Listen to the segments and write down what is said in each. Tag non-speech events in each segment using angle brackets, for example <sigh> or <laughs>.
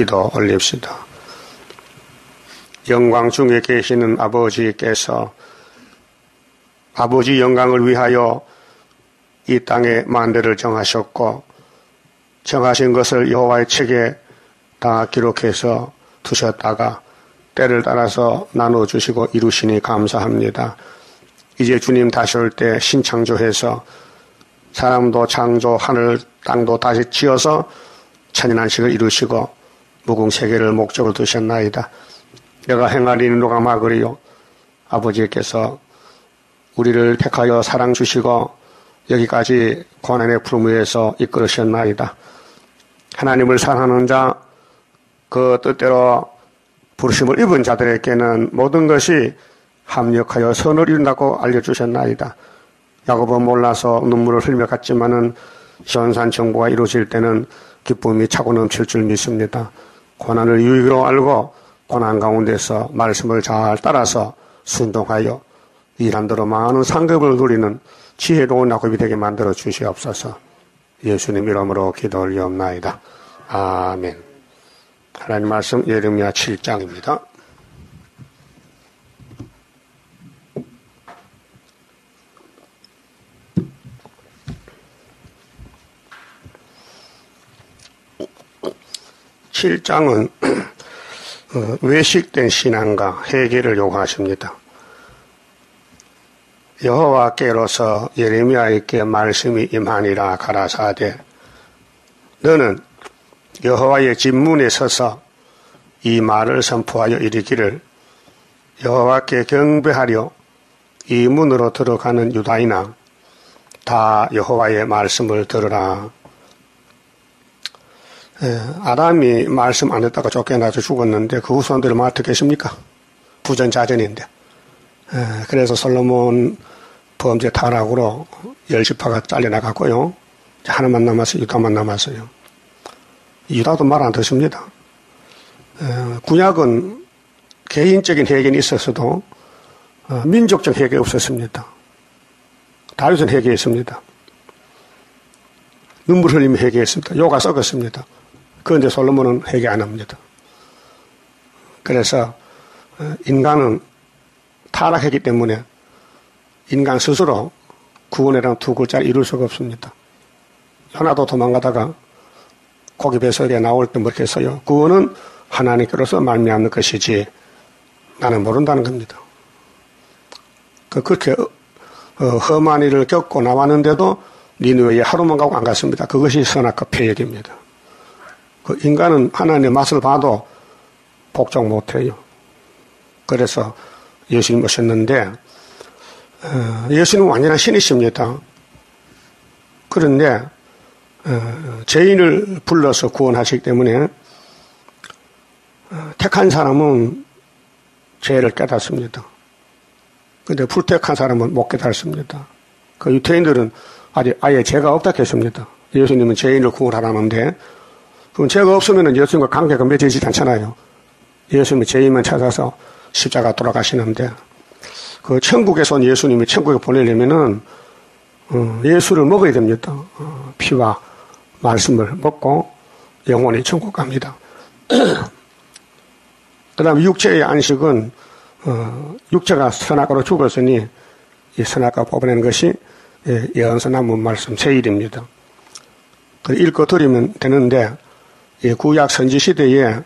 기도 올립시다. 영광 중에 계시는 아버지께서 아버지 영광을 위하여 이 땅에 만대를 정하셨고 정하신 것을 여호와의 책에 다 기록해서 두셨다가 때를 따라서 나눠 주시고 이루시니 감사합니다. 이제 주님 다시 올 때 신창조해서 사람도 창조 하늘 땅도 다시 지어서 천인한식을 이루시고 무궁세계를 목적으로 두셨나이다. 내가 행하리는 누가 막으리요. 아버지께서 우리를 택하여 사랑 주시고 여기까지 고난의 푸름 위에서 이끌으셨나이다. 하나님을 사랑하는 자, 그 뜻대로 부르심을 입은 자들에게는 모든 것이 합력하여 선을 이룬다고 알려주셨나이다. 야곱은 몰라서 눈물을 흘며 갔지만은 현산 정보가 이루어질 때는 기쁨이 차고 넘칠 줄 믿습니다. 고난을 유익으로 알고 고난 가운데서 말씀을 잘 따라서 순종하여 이란대로 많은 상급을 누리는 지혜로운 야곱이 되게 만들어 주시옵소서. 예수님 이름으로 기도 올리옵나이다. 아멘. 하나님 말씀 예레미야 7장입니다. 7장은 <clears throat> 어, 외식된 신앙과 회개를 요구하십니다. 여호와께로서 예레미야에게 말씀이 임하니라 가라사대 너는 여호와의 집문에 서서 이 말을 선포하여 이르기를 여호와께 경배하려 이 문으로 들어가는 유다이나 다 여호와의 말씀을 들으라. 예, 아담이 말씀 안 듣다가 쫓겨나서 죽었는데 그 후손들은 뭐 어떻게 했습니까? 부전자전인데. 예, 그래서 솔로몬 범죄 타락으로 열지파가 잘려나갔고요. 하나만 남았어요. 유다만 남았어요. 유다도 말 안 듣습니다. 예, 구약은 개인적인 해결이 있었어도 어, 민족적 해결이 없었습니다. 다윗은 해결했습니다. 눈물 흘리며 해결했습니다. 요가 썩었습니다. 그런데 솔로몬은 회개 안 합니다. 그래서 어, 인간은 타락했기 때문에 인간 스스로 구원이라는 두 글자를 이룰 수가 없습니다. 하나도 도망가다가 고기 배설에 나올 때 뭐렇게 써요? 구원은 하나님께로서 말미암는 것이지 나는 모른다는 겁니다. 그 그렇게 어, 험한 일을 겪고 나왔는데도 니누에 하루만 가고 안 갔습니다. 그것이 선악과 폐역입니다. 그 인간은 하나님의 맛을 봐도 복종 못해요. 그래서 예수님 오셨는데 어, 예수님은 완전한 신이십니다. 그런데 어, 죄인을 불러서 구원하시기 때문에 어, 택한 사람은 죄를 깨닫습니다. 근데 불택한 사람은 못 깨닫습니다. 그 유태인들은 아직 아예 죄가 없다 했습니다. 예수님은 죄인을 구원하라는데 그럼 죄가 없으면 예수님과 관계가 맺어지지 않잖아요. 예수님이 죄인만 찾아서 십자가 돌아가시는데 그 천국에서 온 예수님이 천국에 보내려면은 어, 예수를 먹어야 됩니다. 어, 피와 말씀을 먹고 영원히 천국 갑니다. <clears throat> 그 다음 육체의 안식은 어, 육체가 선악과로 죽었으니 이 선악과 뽑아내는 것이 예, 예언서나무 말씀 세일입니다. 읽어 드리면 되는데 구약 선지 시대의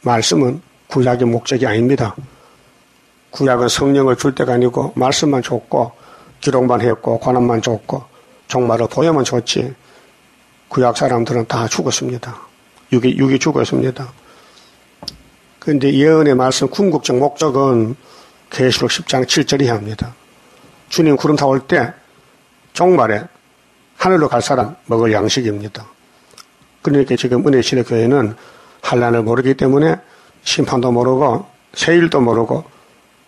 말씀은 구약의 목적이 아닙니다. 구약은 성령을 줄 때가 아니고 말씀만 줬고 기록만 했고 관함만 줬고 종말을 보여만 줬지 구약 사람들은 다 죽었습니다. 육이, 육이 죽었습니다. 그런데 예언의 말씀 궁극적 목적은 계시록 10장 7절이 합니다. 주님 구름 타올 때 종말에 하늘로 갈 사람 먹을 양식입니다. 그러니까 지금 은혜시대 교회는 한란을 모르기 때문에 심판도 모르고 세일도 모르고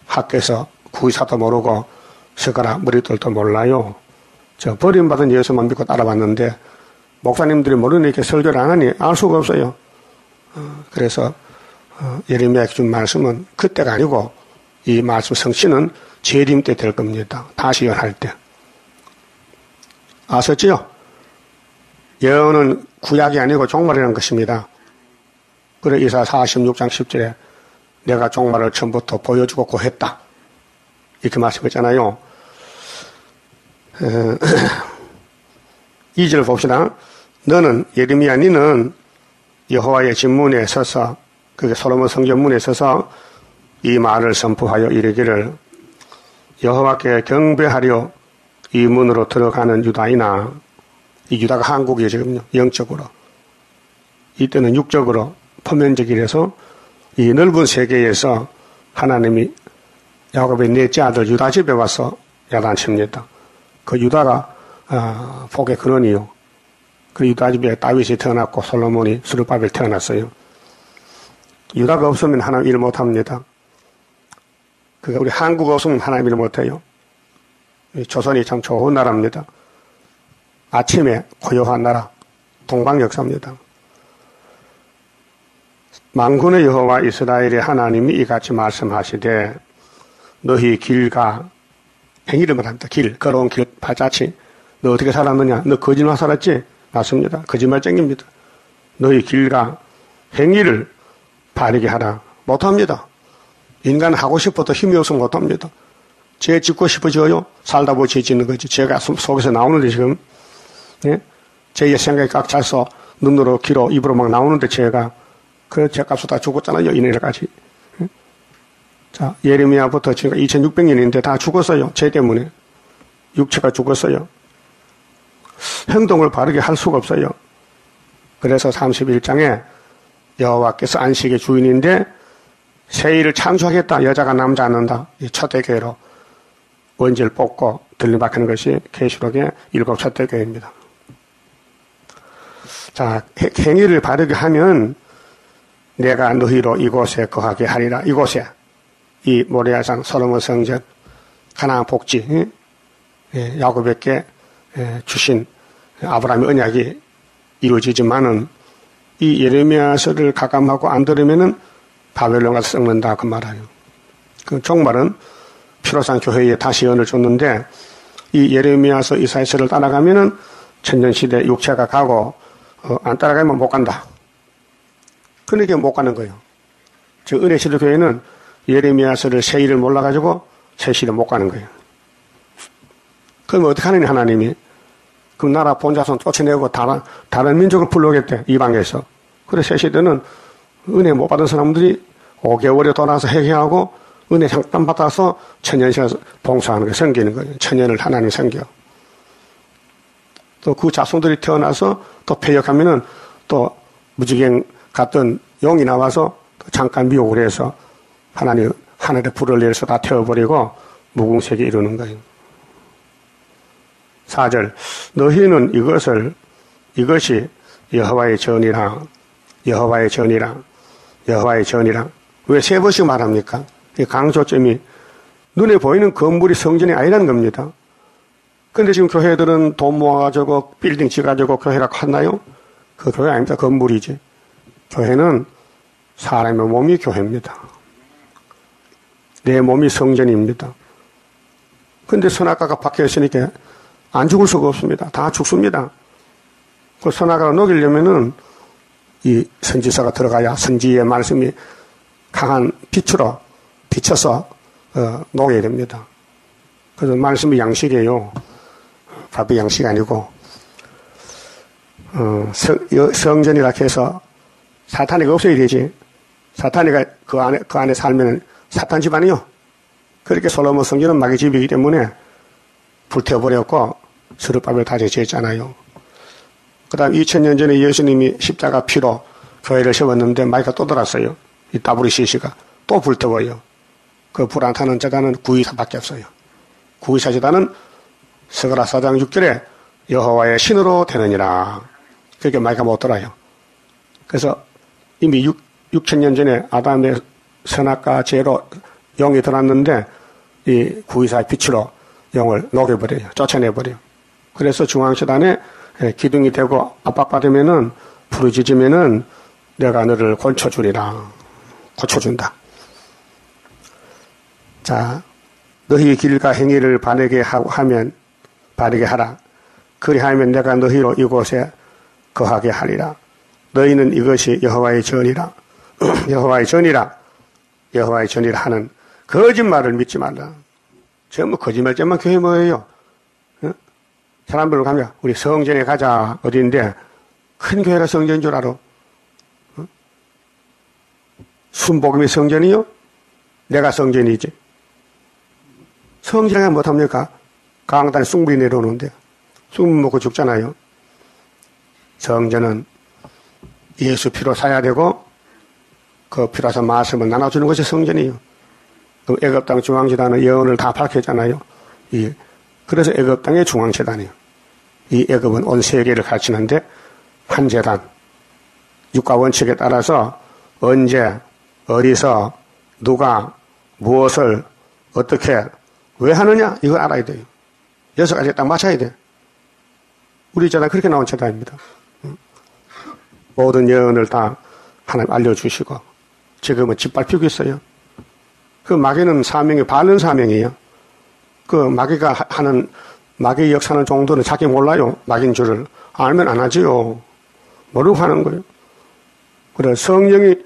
학교에서 구의사도 모르고 숟가락 머리들도 몰라요. 저 버림받은 예수만 믿고 따라왔는데 목사님들이 모르니까 설교를 안 하니 알 수가 없어요. 어, 그래서 어, 예레미야 준 말씀은 그때가 아니고 이 말씀 성취는 재림 때 될 겁니다. 다시 연할 때. 아셨지요? 예언은 구약이 아니고 종말이라는 것입니다. 그래 이사 46장 10절에 내가 종말을 처음부터 보여주고 고했다. 이렇게 말씀했잖아요. 2절 <clears throat> 봅시다. 너는 예레미야 니는 여호와의 진문에 서서 그게 솔로몬 성전문에 서서 이 말을 선포하여 이르기를 여호와께 경배하려 이 문으로 들어가는 유다이나 이 유다가 한국이에요 지금요 영적으로 이때는 육적으로 표면적이라서 이 넓은 세계에서 하나님이 야곱의 넷째 아들 유다 집에 와서 야단칩니다. 그 유다가 아, 복의 근원이요. 그 유다 집에 다윗이 태어났고 솔로몬이 수르바벨 태어났어요. 유다가 없으면 하나님 일 못합니다. 그가 우리 한국 없으면 하나님 일 못해요. 조선이 참 좋은 나라입니다. 아침에 고요한 나라, 동방 역사입니다. 망군의 여호와 이스라엘의 하나님이 이같이 말씀하시되 너희 길과 행위를 말합니다. 길, 걸어온 길, 발자취. 너 어떻게 살았느냐? 너 거짓말 살았지? 맞습니다. 거짓말쟁입니다. 너희 길과 행위를 바르게 하라. 못합니다. 인간 하고 싶어도 힘이 없으면 못합니다. 죄 짓고 싶어져요? 살다 죄 짓는 거지. 죄가 속에서 나오는데 지금. 예? 죄의 생각이 꽉 차서 눈으로, 귀로, 입으로 막 나오는데 죄가. 그 죄값을 다 죽었잖아요. 이네까지. 예? 자, 예레미야부터 지금 2600년인데 다 죽었어요. 죄 때문에. 육체가 죽었어요. 행동을 바르게 할 수가 없어요. 그래서 31장에 여호와께서 안식의 주인인데 세일을 창조하겠다. 여자가 남자 않는다. 이 첫대 교회로 원지를 뽑고 들림박하는 것이 계시록의 일곱 첫대 교회입니다. 자, 행위를 바르게 하면 내가 너희로 이곳에 거하게 하리라. 이곳에 이 모리아산 솔로몬 성전 가나안 복지 예, 야곱에게 예, 주신 아브라함의 언약이 이루어지지만은 이 예레미야서를 가감하고 안 들으면은 바벨론 가서 썩는다 그 말이에요. 그 종말은 피로산 교회에 다시 연을 줬는데 이 예레미야서 이사야서를 따라가면은 천년 시대 육체가 가고 어, 안 따라가면 못 간다. 그러니까 못 가는 거예요. 저 은혜시대 교회는 예레미야서를 세일을 몰라가지고 세시를 못 가는 거예요. 그럼 어떻게 하느냐 하나님이 그 나라 본자손 쫓아내고 다른, 다른 민족을 불러오겠대, 이방에서. 그래, 새 시대는 은혜 못 받은 사람들이 5개월에 돌아서 회개하고 은혜 잠깐 받아서 천년시간 봉사하는 게 생기는 거예요. 천년을 하나님 생겨. 또 그 자손들이 태어나서 또 폐역하면은 또 무지갱 갔던 용이 나와서 잠깐 미혹을 해서 하나님 하늘에 불을 내려서 다 태워버리고 무궁색에 이루는 거예요. 4절 너희는 이것을 이것이 여호와의 전이라 여호와의 전이라 여호와의 전이라 왜 세 번씩 말합니까? 이 강조점이 눈에 보이는 건물이 성전이 아니라는 겁니다. 근데 지금 교회들은 돈 모아가지고 빌딩 지가지고 교회라고 하나요? 그 교회 아닙니다. 건물이지. 교회는 사람의 몸이 교회입니다. 내 몸이 성전입니다. 근데 선악과가 박혀 있으니까 안 죽을 수가 없습니다. 다 죽습니다. 그 선악을 녹이려면은 이 선지서가 들어가야 선지의 말씀이 강한 빛으로 비쳐서 어, 녹여야 됩니다. 그래서 말씀이 양식이에요. 밥이 양식 아니고 어, 성, 전이라 해서 사탄이가 없어야 되지. 사탄이가 그 안에 그 안에 살면 사탄 집안이요. 그렇게 솔로몬 성전은 마귀 집이기 때문에 불태워버렸고 스룹밥을 다제지었잖아요. 그 다음 2000년 전에 예수님이 십자가 피로 교회를 세웠는데 마이가 또 들었어요. 이 WCC가 또 불태워요. 그 불안 타는 재단은 구이사밖에 없어요. 구이사 재단은 스가라 사장 6절에 여호와의 신으로 되느니라. 그렇게 마이가 못 들어요. 그래서 이미 6, 6천년 전에 아담의 선악과 죄로 영이 들어왔는데 이 구이사의 빛으로 영을 녹여버려요. 쫓아내버려요. 그래서 중앙재단에 기둥이 되고 압박받으면은 부르짖으면은 내가 너를 고쳐주리라. 고쳐준다. 자, 너희 길과 행위를 바르게 하면 바르게 하라. 그리하면 내가 너희로 이곳에 거하게 하리라. 너희는 이것이 여호와의 전이라. <clears throat> 여호와의 전이라 여호와의 전이라 하는 거짓말을 믿지 말라. 전부 거짓말쟁만 교회 뭐예요? 어? 사람들로 가면 우리 성전에 가자 어디인데 큰 교회가 성전인 줄 알아. 어? 순복음이 성전이요? 내가 성전이지. 성전에 못합니까? 강단에 숭불이 내려오는데 숭불 먹고 죽잖아요. 성전은 예수 피로 사야 되고 그 피로서 말씀을 나눠주는 것이 성전이에요. 그 애굽 땅 중앙재단은 예언을 다 밝혔잖아요. 이 그래서 애굽 땅의 중앙재단이에요. 이 애굽은 온 세계를 가르치는데 한 재단 육가 원칙에 따라서 언제 어디서 누가 무엇을 어떻게 왜 하느냐 이걸 알아야 돼요. 여섯 가지 딱 맞춰야 돼. 우리 재단 그렇게 나온 재단입니다. 모든 예언을 다 하나님 알려주시고 지금은 짓밟히고 있어요. 그 마귀는 사명이 바른 사명이에요. 그 마귀가 하는 마귀 역사는 정도는 자기 몰라요. 마귀인 줄을 알면 안 하지요. 모르고 하는 거예요. 그래 성령이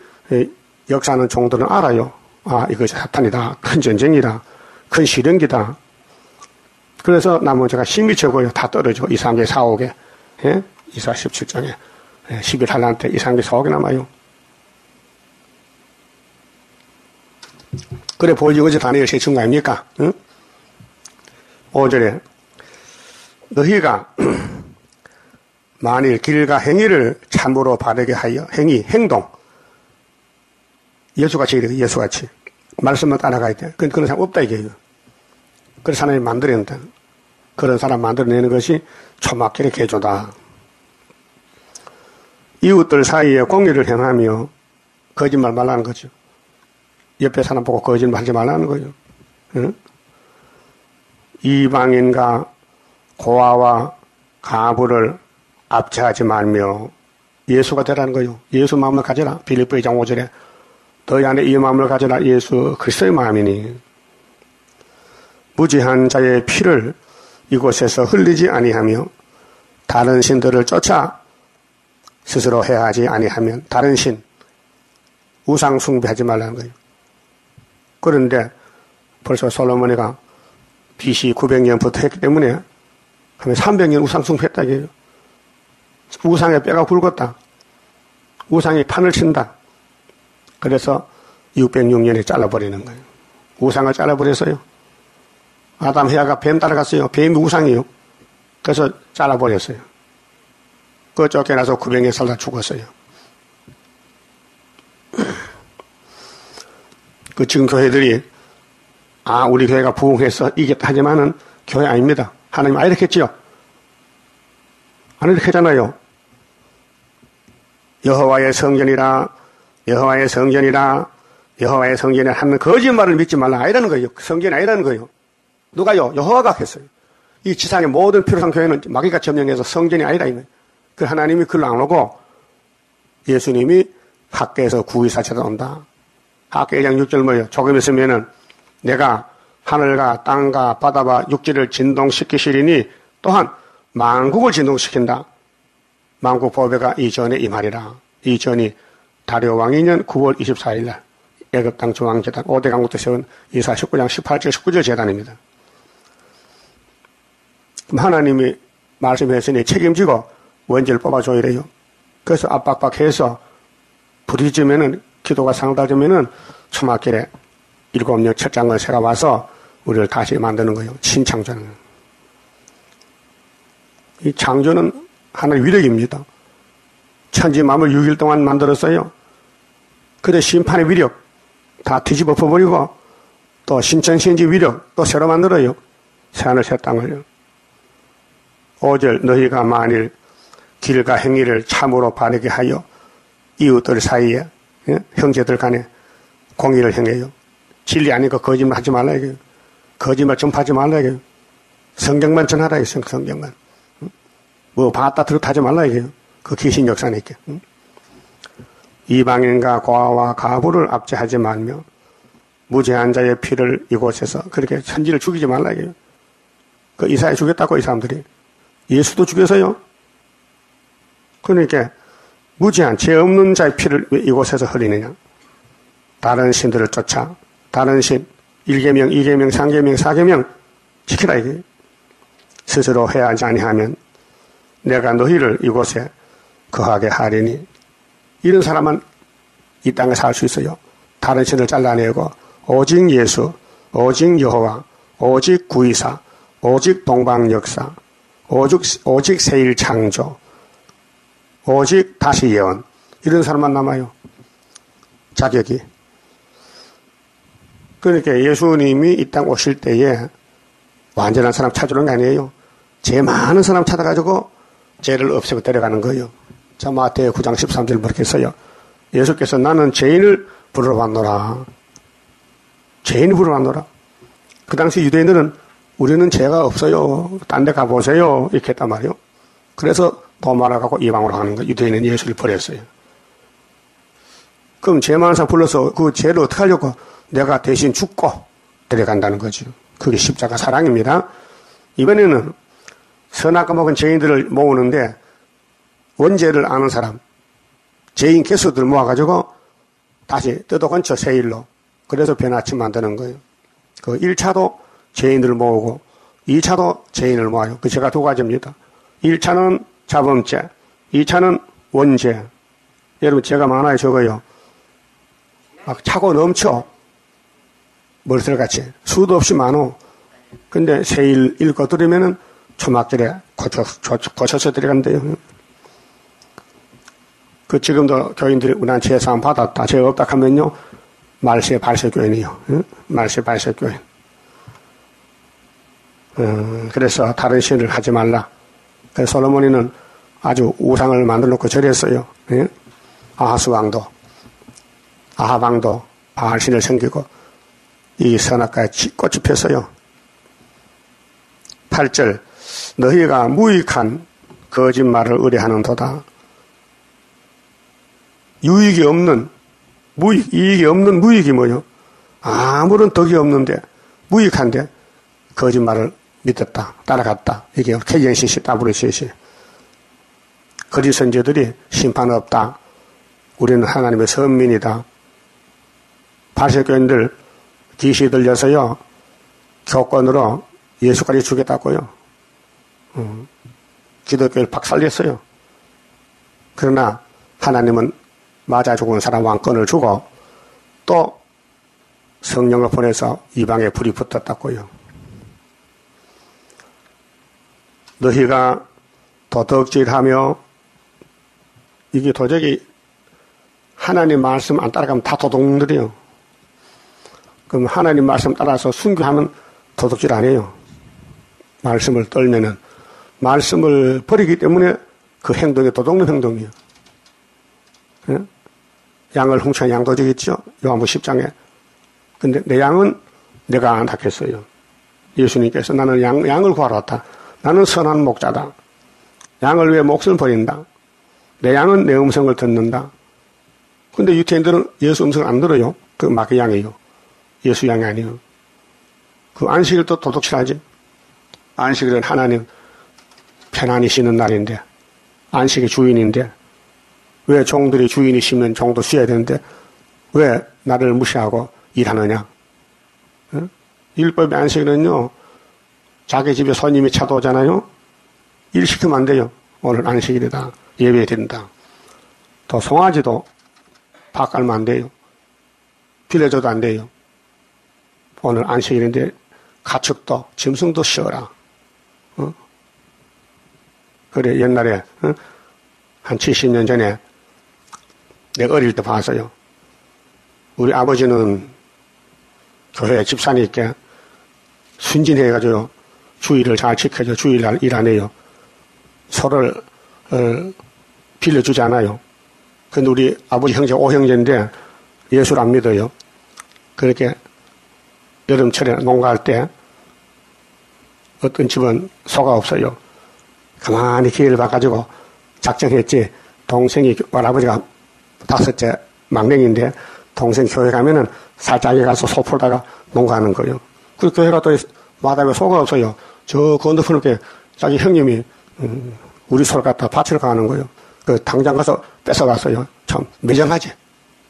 역사하는 정도는 알아요. 아 이것이 사탄이다. 큰 전쟁이다. 큰 시련기다. 그래서 나머지가 힘이 적어요. 다 떨어지고 2, 3개, 4, 5개. 예? 2사 17장에 11할란 때 2, 3개, 4, 5개 남아요. 그래 보지 어제 다니엘 세춘 거 아닙니까? 응? 5절에 너희가 <clears throat> 만일 길과 행위를 참으로 바르게 하여 행위, 행동 예수같이 이래 예수같이 말씀만 따라가야 돼. 그건 그런 사람 없다 이게요. 그런 사람이 만들어낸다. 그런 사람 만들어내는 것이 초막길의 개조다. 이웃들 사이에 공의를 행하며 거짓말 말라는 거죠. 옆에 사람 보고 거짓말 하지 말라는 거예요. 응? 이방인과 고아와 가부를 압제하지 말며 예수가 되라는 거예요. 예수 마음을 가져라. 빌립보 2장 5절에 너희 안에 이 마음을 가져라. 예수 그리스도의 마음이니 무지한 자의 피를 이곳에서 흘리지 아니하며 다른 신들을 쫓아 스스로 해하지 아니하면 다른 신 우상 숭배하지 말라는 거예요. 그런데 벌써 솔로몬이가 BC 900년부터 했기 때문에 그러면 300년 우상 숭배했다 이게요. 우상의 뼈가 굵었다. 우상이 판을 친다. 그래서 606년에 잘라버리는 거예요. 우상을 잘라버렸어요. 아담 헤아가 뱀 따라갔어요. 뱀이 우상이요. 그래서 잘라버렸어요. 그 쫓겨나서 900년 살다 죽었어요. <clears throat> 그 지금 교회들이 아 우리 교회가 부흥해서 이겼다 하지만은 교회 아닙니다. 하나님 아 이렇게 했지요. 안 이렇게 했잖아요. 여호와의 성전이라 여호와의 성전이라 여호와의 성전에 하는 거짓말을 믿지 말라 아니라는 거예요. 성전이 아니라는 거예요. 누가 요? 여호와가 했어요. 이 지상의 모든 필요상 교회는 마귀가 점령해서 성전이 아니다 이거예요. 그 하나님이 글로 안 오고 예수님이 학계에서 구의사체도 온다. 학계 1장 6절 뭐예요? 조금 있으면은 내가 하늘과 땅과 바다와 육지를 진동시키시리니 또한 만국을 진동시킨다. 만국 보배가 이전에 이 말이라. 이전이 다리오 왕이 년 9월 24일 날 애굽 땅 중앙재단 5대 강국도 세운 이사 19장 18절 19절 재단입니다. 하나님이 말씀했으니 책임지고 원죄를 뽑아줘 이래요. 그래서 압박박해서 부딪히면은 기도가 상달되면은 초막길에 일곱 년 첫 장을 새가 와서 우리를 다시 만드는 거예요. 신창조는. 이 창조는 하나의 위력입니다. 천지 만물 6일 동안 만들었어요. 그래 심판의 위력 다 뒤집어 버리고 또 신천신지 위력 또 새로 만들어요. 새하늘 새 땅을요. 5절 너희가 만일 길과 행위를 참으로 바르게 하여 이웃들 사이에 예? 형제들 간에 공의를 행해요. 진리 아니고 거짓말 하지 말라 이게요. 거짓말 전파하지 말라 이게요. 성경만 전하라 이게요. 성경만. 뭐 봤다 들었다 하지 말라 이게요. 그 귀신 역사니까. 이방인과 고아와 가부를 압제하지 말며 무죄한 자의 피를 이곳에서 그렇게 천지를 죽이지 말라 이게요. 그 이사에 죽였다고 이 사람들이. 예수도 죽여서요. 그러니까 무지한 죄 없는 자의 피를 왜 이곳에서 흘리느냐? 다른 신들을 쫓아 다른 신 1계명, 2계명, 3계명, 4계명 지키라 이게 스스로 해야지 아니하면 내가 너희를 이곳에 거하게 하리니 이런 사람은 이 땅에 살 수 있어요. 다른 신을 잘라내고 오직 예수, 오직 여호와, 오직 구이사, 오직 동방역사, 오직 오직 세일 창조, 오직 다시 예언 이런 사람만 남아요. 자격이. 그러니까 예수님이 이 땅 오실 때에 완전한 사람 찾으는 게 아니에요. 죄 많은 사람 찾아가지고 죄를 없애고 데려가는 거예요. 자, 마태의 9장 13절 그렇게 써요. 예수께서 나는 죄인을 부르러 왔노라. 죄인을 부르러 왔노라. 그 당시 유대인들은 우리는 죄가 없어요. 딴 데 가보세요. 이렇게 했단 말이요. 그래서 도마를 가고 이방으로 가는 거예요. 유대인은 예수를 버렸어요. 그럼 죄 많은 사람 불러서 그 죄를 어떻게 하려고 내가 대신 죽고 데려간다는 거죠. 그게 십자가 사랑입니다. 이번에는 선악과 먹은 죄인들을 모으는데 원죄를 아는 사람, 죄인 개수들 모아가지고 다시 뜯어 건쳐 세일로 그래서 변화치 만드는 거예요. 그 1차도 죄인들을 모으고 2차도 죄인을 모아요. 그 제가 두 가지입니다. 1차는 자범죄, 2차는 원죄. 여러분 제가 많아요 적어요. 막 차고 넘쳐. 멀설같이 수도 없이 많어. 근데 세일 읽어드리면은 초막절에 고쳐, 고쳐서 들어간대요. 그 지금도 교인들이 우리한 제상 받았다. 죄 없다 하면요. 말세 발세 교인이요. 응? 말세 발세 교인. 음, 그래서 다른 신을 하지 말라. 그래서 솔로몬이는 아주 우상을 만들어 놓고 절했어요. 예? 아하스 왕도, 아하 왕도 바알신을 섬기고 이 선악과에 꽃이 폈어요. 8절 너희가 무익한 거짓말을 의뢰하는 도다. 유익이 없는 무익 이익이 없는 무익이 뭐요? 아무런 덕이 없는데 무익한데 거짓말을 믿었다 따라갔다. 이게 KNCC WCC 거짓 선제들이 심판 없다. 우리는 하나님의 선민이다. 발세교인들 기시 들려서요. 교권으로 예수까지 주겠다고요. 음, 기독교를 박살냈어요. 그러나 하나님은 맞아 죽은 사람 왕권을 주고 또 성령을 보내서 이방에 불이 붙었다고요. 너희가 도덕질하며 이게 도저히 하나님 말씀 안 따라가면 다 도둑들이요. 그럼 하나님 말씀 따라서 순교하면 도덕질 아니에요. 말씀을 떨면은 말씀을 버리기 때문에 그 행동이 도둑는 행동이에요. 예? 양을 훔쳐 양도 되겠죠? 요한부 10장에. 근데 내 양은 내가 안 닦겠어요. 예수님께서 나는 양, 양을 구하러 왔다. 나는 선한 목자다. 양을 위해 목숨을 버린다. 내 양은 내 음성을 듣는다. 근데 유태인들은 예수 음성을 안 들어요. 그 마귀 양이에요. 예수 양이 아니에요. 그 안식일 도 도둑질하지. 안식일은 하나님 편안히 쉬는 날인데, 안식의 주인인데, 왜 종들이 주인이시면 종도 쉬어야 되는데 왜 나를 무시하고 일하느냐? 어? 일법의 안식일은요, 자기 집에 손님이 찾아오잖아요? 일 시키면 안 돼요. 오늘 안식일이다. 예배 드린다. 또 송아지도 밥 깔면 안 돼요. 빌려줘도 안 돼요. 오늘 안식일인데 가축도 짐승도 쉬어라. 어? 그래 옛날에 어? 한 70년 전에 내가 어릴 때 봤어요. 우리 아버지는 교회 집사님께 순진해가지고 주의를 잘 지켜줘 주의를 일안 해요. 서로를 어, 빌려주지 않아요. 근데 우리 아버지 형제 오형제인데 예수를 안 믿어요. 그렇게 여름철에 농가할 때 어떤 집은 소가 없어요. 가만히 기회를 봐가지고 작정했지. 동생이 할아버지가 다섯째 막내인데 동생 교회 가면은 살짝에 가서 소 풀다가 농가하는 거예요. 그 교회 가또 마당에 소가 없어요. 저 건너편에 자기 형님이 음, 우리 소를 갖다 밭으로 가는 거예요. 그 당장 가서 뺏어갔어요. 참 매정하지.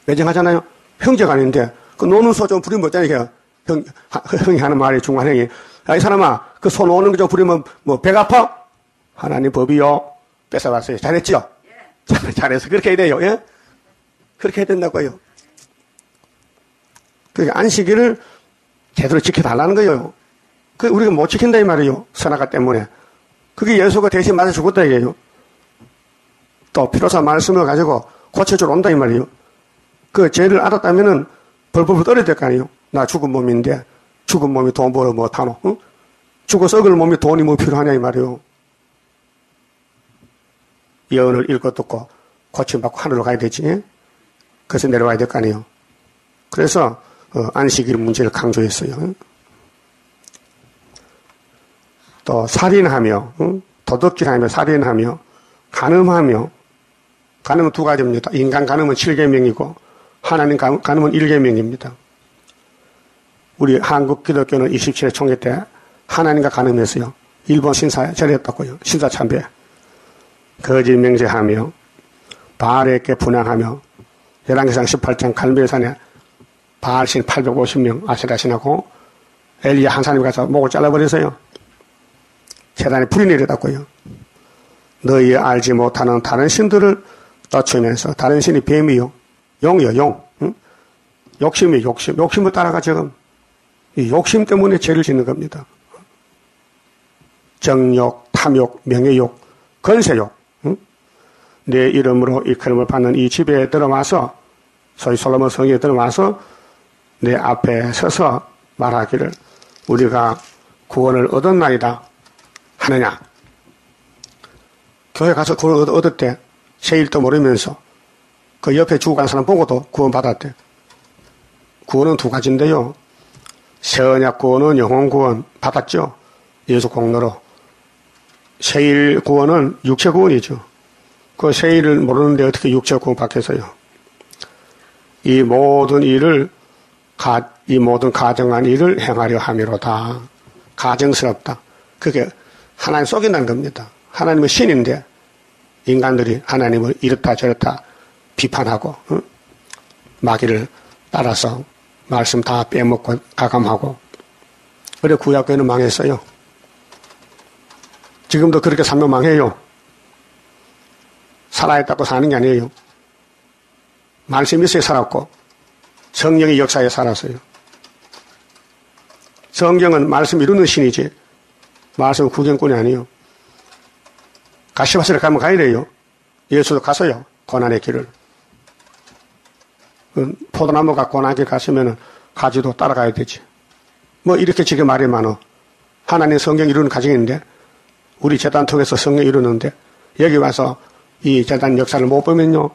매정하잖아요. 형제가 아닌데 그 노는 소 좀 부리면 어쩌니까 형, 형이 하는 말이 중간형이 야, 이 사람아 그 소 노는 거 좀 부리면 뭐 배가 아파? 하나님 법이요 뺏어왔어요. 잘했죠? 예. 잘해서 그렇게 해야 돼요. 예? 그렇게 해야 된다고요. 그 안식일을 제대로 지켜달라는 거예요. 그 우리가 못 지킨다 이 말이에요. 선악가 때문에. 그게 예수가 대신 맞아 죽었다 이게요. 또 피로사 말씀을 가지고 고쳐주러 온다 이 말이에요. 그 죄를 알았다면은 벌벌 떨어야 될 거 아니에요. 나 죽은 몸인데 죽은 몸이 돈 벌어 뭐 타노? 응? 죽어 썩을 몸이 돈이 뭐 필요하냐 이 말이에요. 예언을 읽고 듣고 고침받고 하늘로 가야 되지. 그래서 내려와야 될 거 아니에요. 그래서 어, 안식일 문제를 강조했어요. 또 살인하며 응? 도덕질하며 살인하며 간음하며 간음은 두 가지입니다. 인간 간음은 7계명이고 하나님 간음은 1계명입니다. 우리 한국 기독교는 27회 총회 때 하나님과 간음했어요. 일본 신사에 절했다고요. 신사 참배. 거짓 맹세하며 바알에게 분양하며 열왕기상 18장 갈멜산에 바알신 850명 아세라신하고 엘리야 한 사람이 가서 목을 잘라버렸어요. 재단에 불이 내려다고요. 너희 알지 못하는 다른 신들을 떠치면서 다른 신이 뱀이요. 용이요, 용. 응? 욕심이 욕심. 욕심을 따라가 지금. 이 욕심 때문에 죄를 짓는 겁니다. 정욕, 탐욕, 명예욕, 건세욕. 응? 내 이름으로 이름을 받는 이 집에 들어와서 소위 솔로몬 성에 들어와서 내 앞에 서서 말하기를 우리가 구원을 얻었나이다 하느냐. 교회 가서 구원을 얻었대. 세일도 모르면서 그 옆에 죽어간 사람 보고도 구원받았대. 구원은 두 가지인데요. 세언약 구원은 영혼 구원 받았죠. 예수 공로로. 세일 구원은 육체 구원이죠. 그 세일을 모르는데 어떻게 육체 구원 받겠어요? 이 모든 일을 가, 이 모든 가정한 일을 행하려 함이로다. 가정스럽다. 그게 하나님 속인다는 겁니다. 하나님은 신인데 인간들이 하나님을 이렇다 저렇다 비판하고 어? 마귀를 따라서 말씀 다 빼먹고 가감하고 그래 구약교회는 망했어요. 지금도 그렇게 살면 망해요. 살아있다고 사는 게 아니에요. 말씀이 있어야 살았고 성령의 역사에 살았어요. 성경은 말씀 이루는 신이지 말씀 구경꾼이 아니에요. 가시밭에 가면 가야 돼요. 예수도 가서요. 고난의 길을. 그 포도나무가 고난길 가시면은 가지도 따라가야 되지. 뭐 이렇게 지금 말이 많어. 하나님 성경 이루는 가정인데 우리 재단 통해서 성경 이루는데 여기 와서 이 재단 역사를 못 보면요.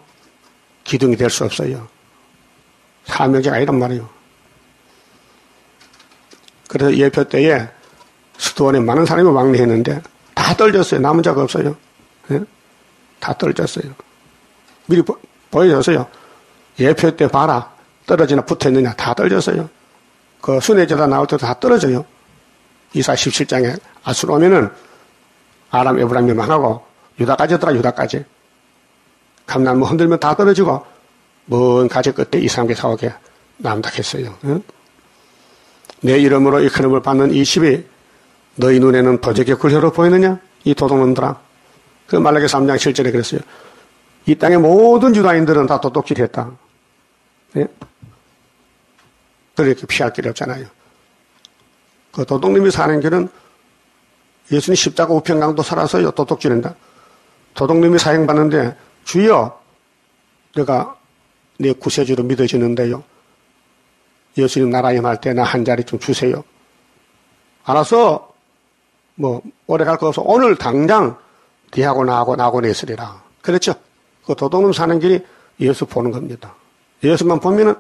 기둥이 될 수 없어요. 사명제가 아니란 말이에요. 그래서 예표 때에 수도원에 많은 사람이 왕래했는데 다 떨졌어요. 남은 자가 없어요. 예? 다 떨어졌어요. 미리 보, 여줬어요 예표 때 봐라. 떨어지나 붙어 있느냐. 다 떨어졌어요. 그 순회제다 나올 때도 다 떨어져요. 이사 17장에 아수로 오면은 아람 에브라임이 망하고 유다까지 더라 유다까지. 감나무 흔들면 다 떨어지고 먼 가지 끝에 이상하게 사오게 남닥했어요. 응? 내 이름으로 이 큰음을 받는 이 집이 너희 눈에는 도적의 굴혀로 보이느냐? 이 도둑놈들아. 그 말라기 3장 7절에 그랬어요. 이 땅의 모든 유다인들은 다 도둑질했다. 네? 그렇게 피할 길이 없잖아요. 그 도둑님이 사는 길은 예수님 십자가 우편강도 살아서요 도둑질한다. 도둑님이 사형받는데 주여 내가 내 구세주로 믿어지는데요. 예수님 나라 임할 때나 한 자리 좀 주세요. 알아서 뭐 오래 갈 거 없어. 오늘 당장 뒤하고 나하고 나고 내으리라. 그렇죠? 그 도둑놈 사는 길이 예수 보는 겁니다. 예수만 보면은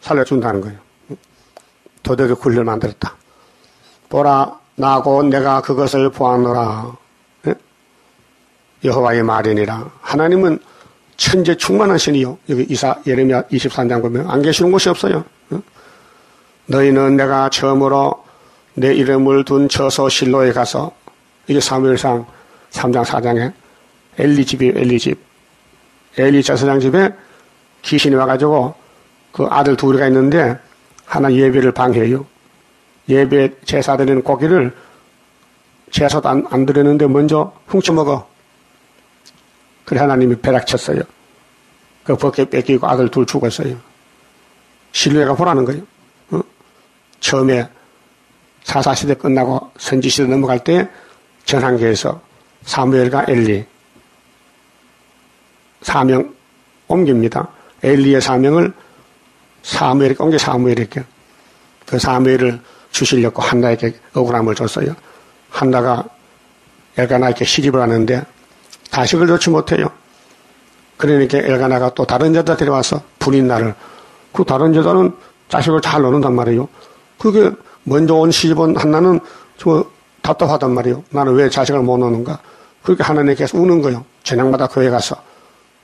살려준다는 거예요. 도덕의 굴를 만들었다. 보라, 나고 내가 그것을 보았노라. 예? 여호와의 말이니라. 하나님은 천재 충만한 신이요. 여기 이사 예레미야 23장 보면 안 계시는 곳이 없어요. 예? 너희는 내가 처음으로 내 이름을 둔 처소 실로에 가서 이게 사무엘상 3장 4장에 엘리 집이 엘리 집. 엘리 제사장 집에 귀신이 와가지고 그 아들 둘이가 있는데 하나 예배를 방해해요. 예배 제사 드리는 고기를 제사도 안, 안 드렸는데 먼저 훔쳐먹어. 그래 하나님이 배락쳤어요. 그 벗게 뺏기고 아들 둘 죽었어요. 신뢰가 보라는 거예요. 어? 처음에 사사시대 끝나고 선지시대 넘어갈 때 전한계에서 사무엘과 엘리 사명 옮깁니다. 엘리의 사명을 사무엘에게 옮겨 사무엘에게 그 사무엘을 주시려고 한나에게 억울함을 줬어요. 한나가 엘가나에게 시집을 하는데 다식을 좋지 못해요. 그러니까 엘가나가 또 다른 여자 데려와서 분인 날을 그 다른 여자는 자식을 잘 놓는단 말이에요. 그게 먼저 온 시집은 한나는 저 답답하단 말이에요. 나는 왜 자식을 못 놓는가? 그렇게 하나님께서 우는 거예요. 저녁마다 교회 가서.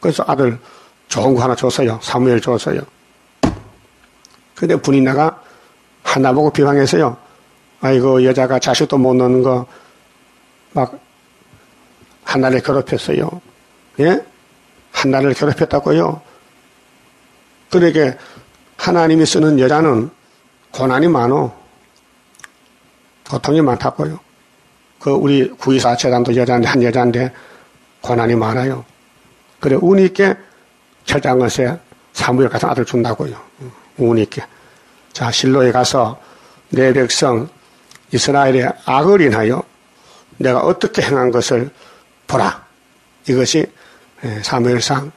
그래서 아들 좋은 거 하나 줬어요. 사무엘 줬어요. 근데 분인나가 하나 보고 비방했어요. 아이고 여자가 자식도 못 놓는 거 막 한나를 괴롭혔어요. 예? 한나를 괴롭혔다고요. 그러게 하나님이 쓰는 여자는 고난이 많어. 고통이 많다고요. 그 우리 구이사 재단도 여자인데 한 여자인데 고난이 많아요. 그래 운이 있게 철장 것에 사무엘 같은 아들 준다고요. 운이 있게. 자 실로에 가서 내 백성 이스라엘의 악을 인하여 내가 어떻게 행한 것을 보라. 이것이 예, 사무엘상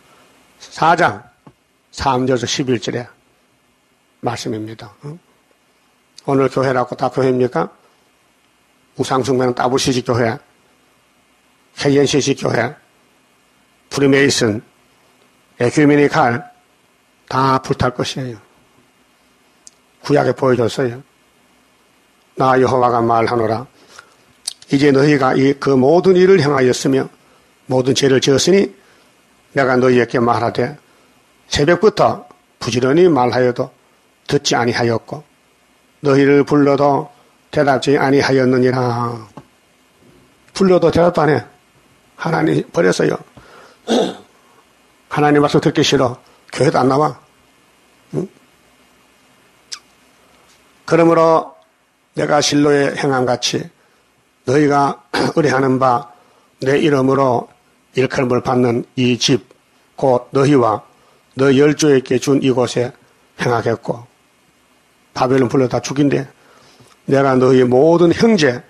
4장 3절에서 11절의 말씀입니다. 오늘 교회라고 다 교회입니까? 우상숭배는 따블시식 교회, 케이엔시식 교회, 프리메이슨, 에큐미니칼 다 불탈 것이에요. 구약에 보여줬어요. 나 여호와가 말하노라. 이제 너희가 이 그 모든 일을 행하였으며 모든 죄를 지었으니 내가 너희에게 말하되 새벽부터 부지런히 말하여도 듣지 아니하였고 너희를 불러도 대답지 아니하였느니라. 불러도 대답도 안 해. 하나님 버렸어요. 하나님 말씀 듣기 싫어. 교회도 안 나와. 응? 그러므로 내가 실로에 행한 같이 너희가 <clears throat> 의뢰하는 바 내 이름으로 일컬음을 받는 이 집, 곧 너희와 너 열조에게 준 이곳에 행하겠고 바벨론 불러 다 죽인데 내가 너희 모든 형제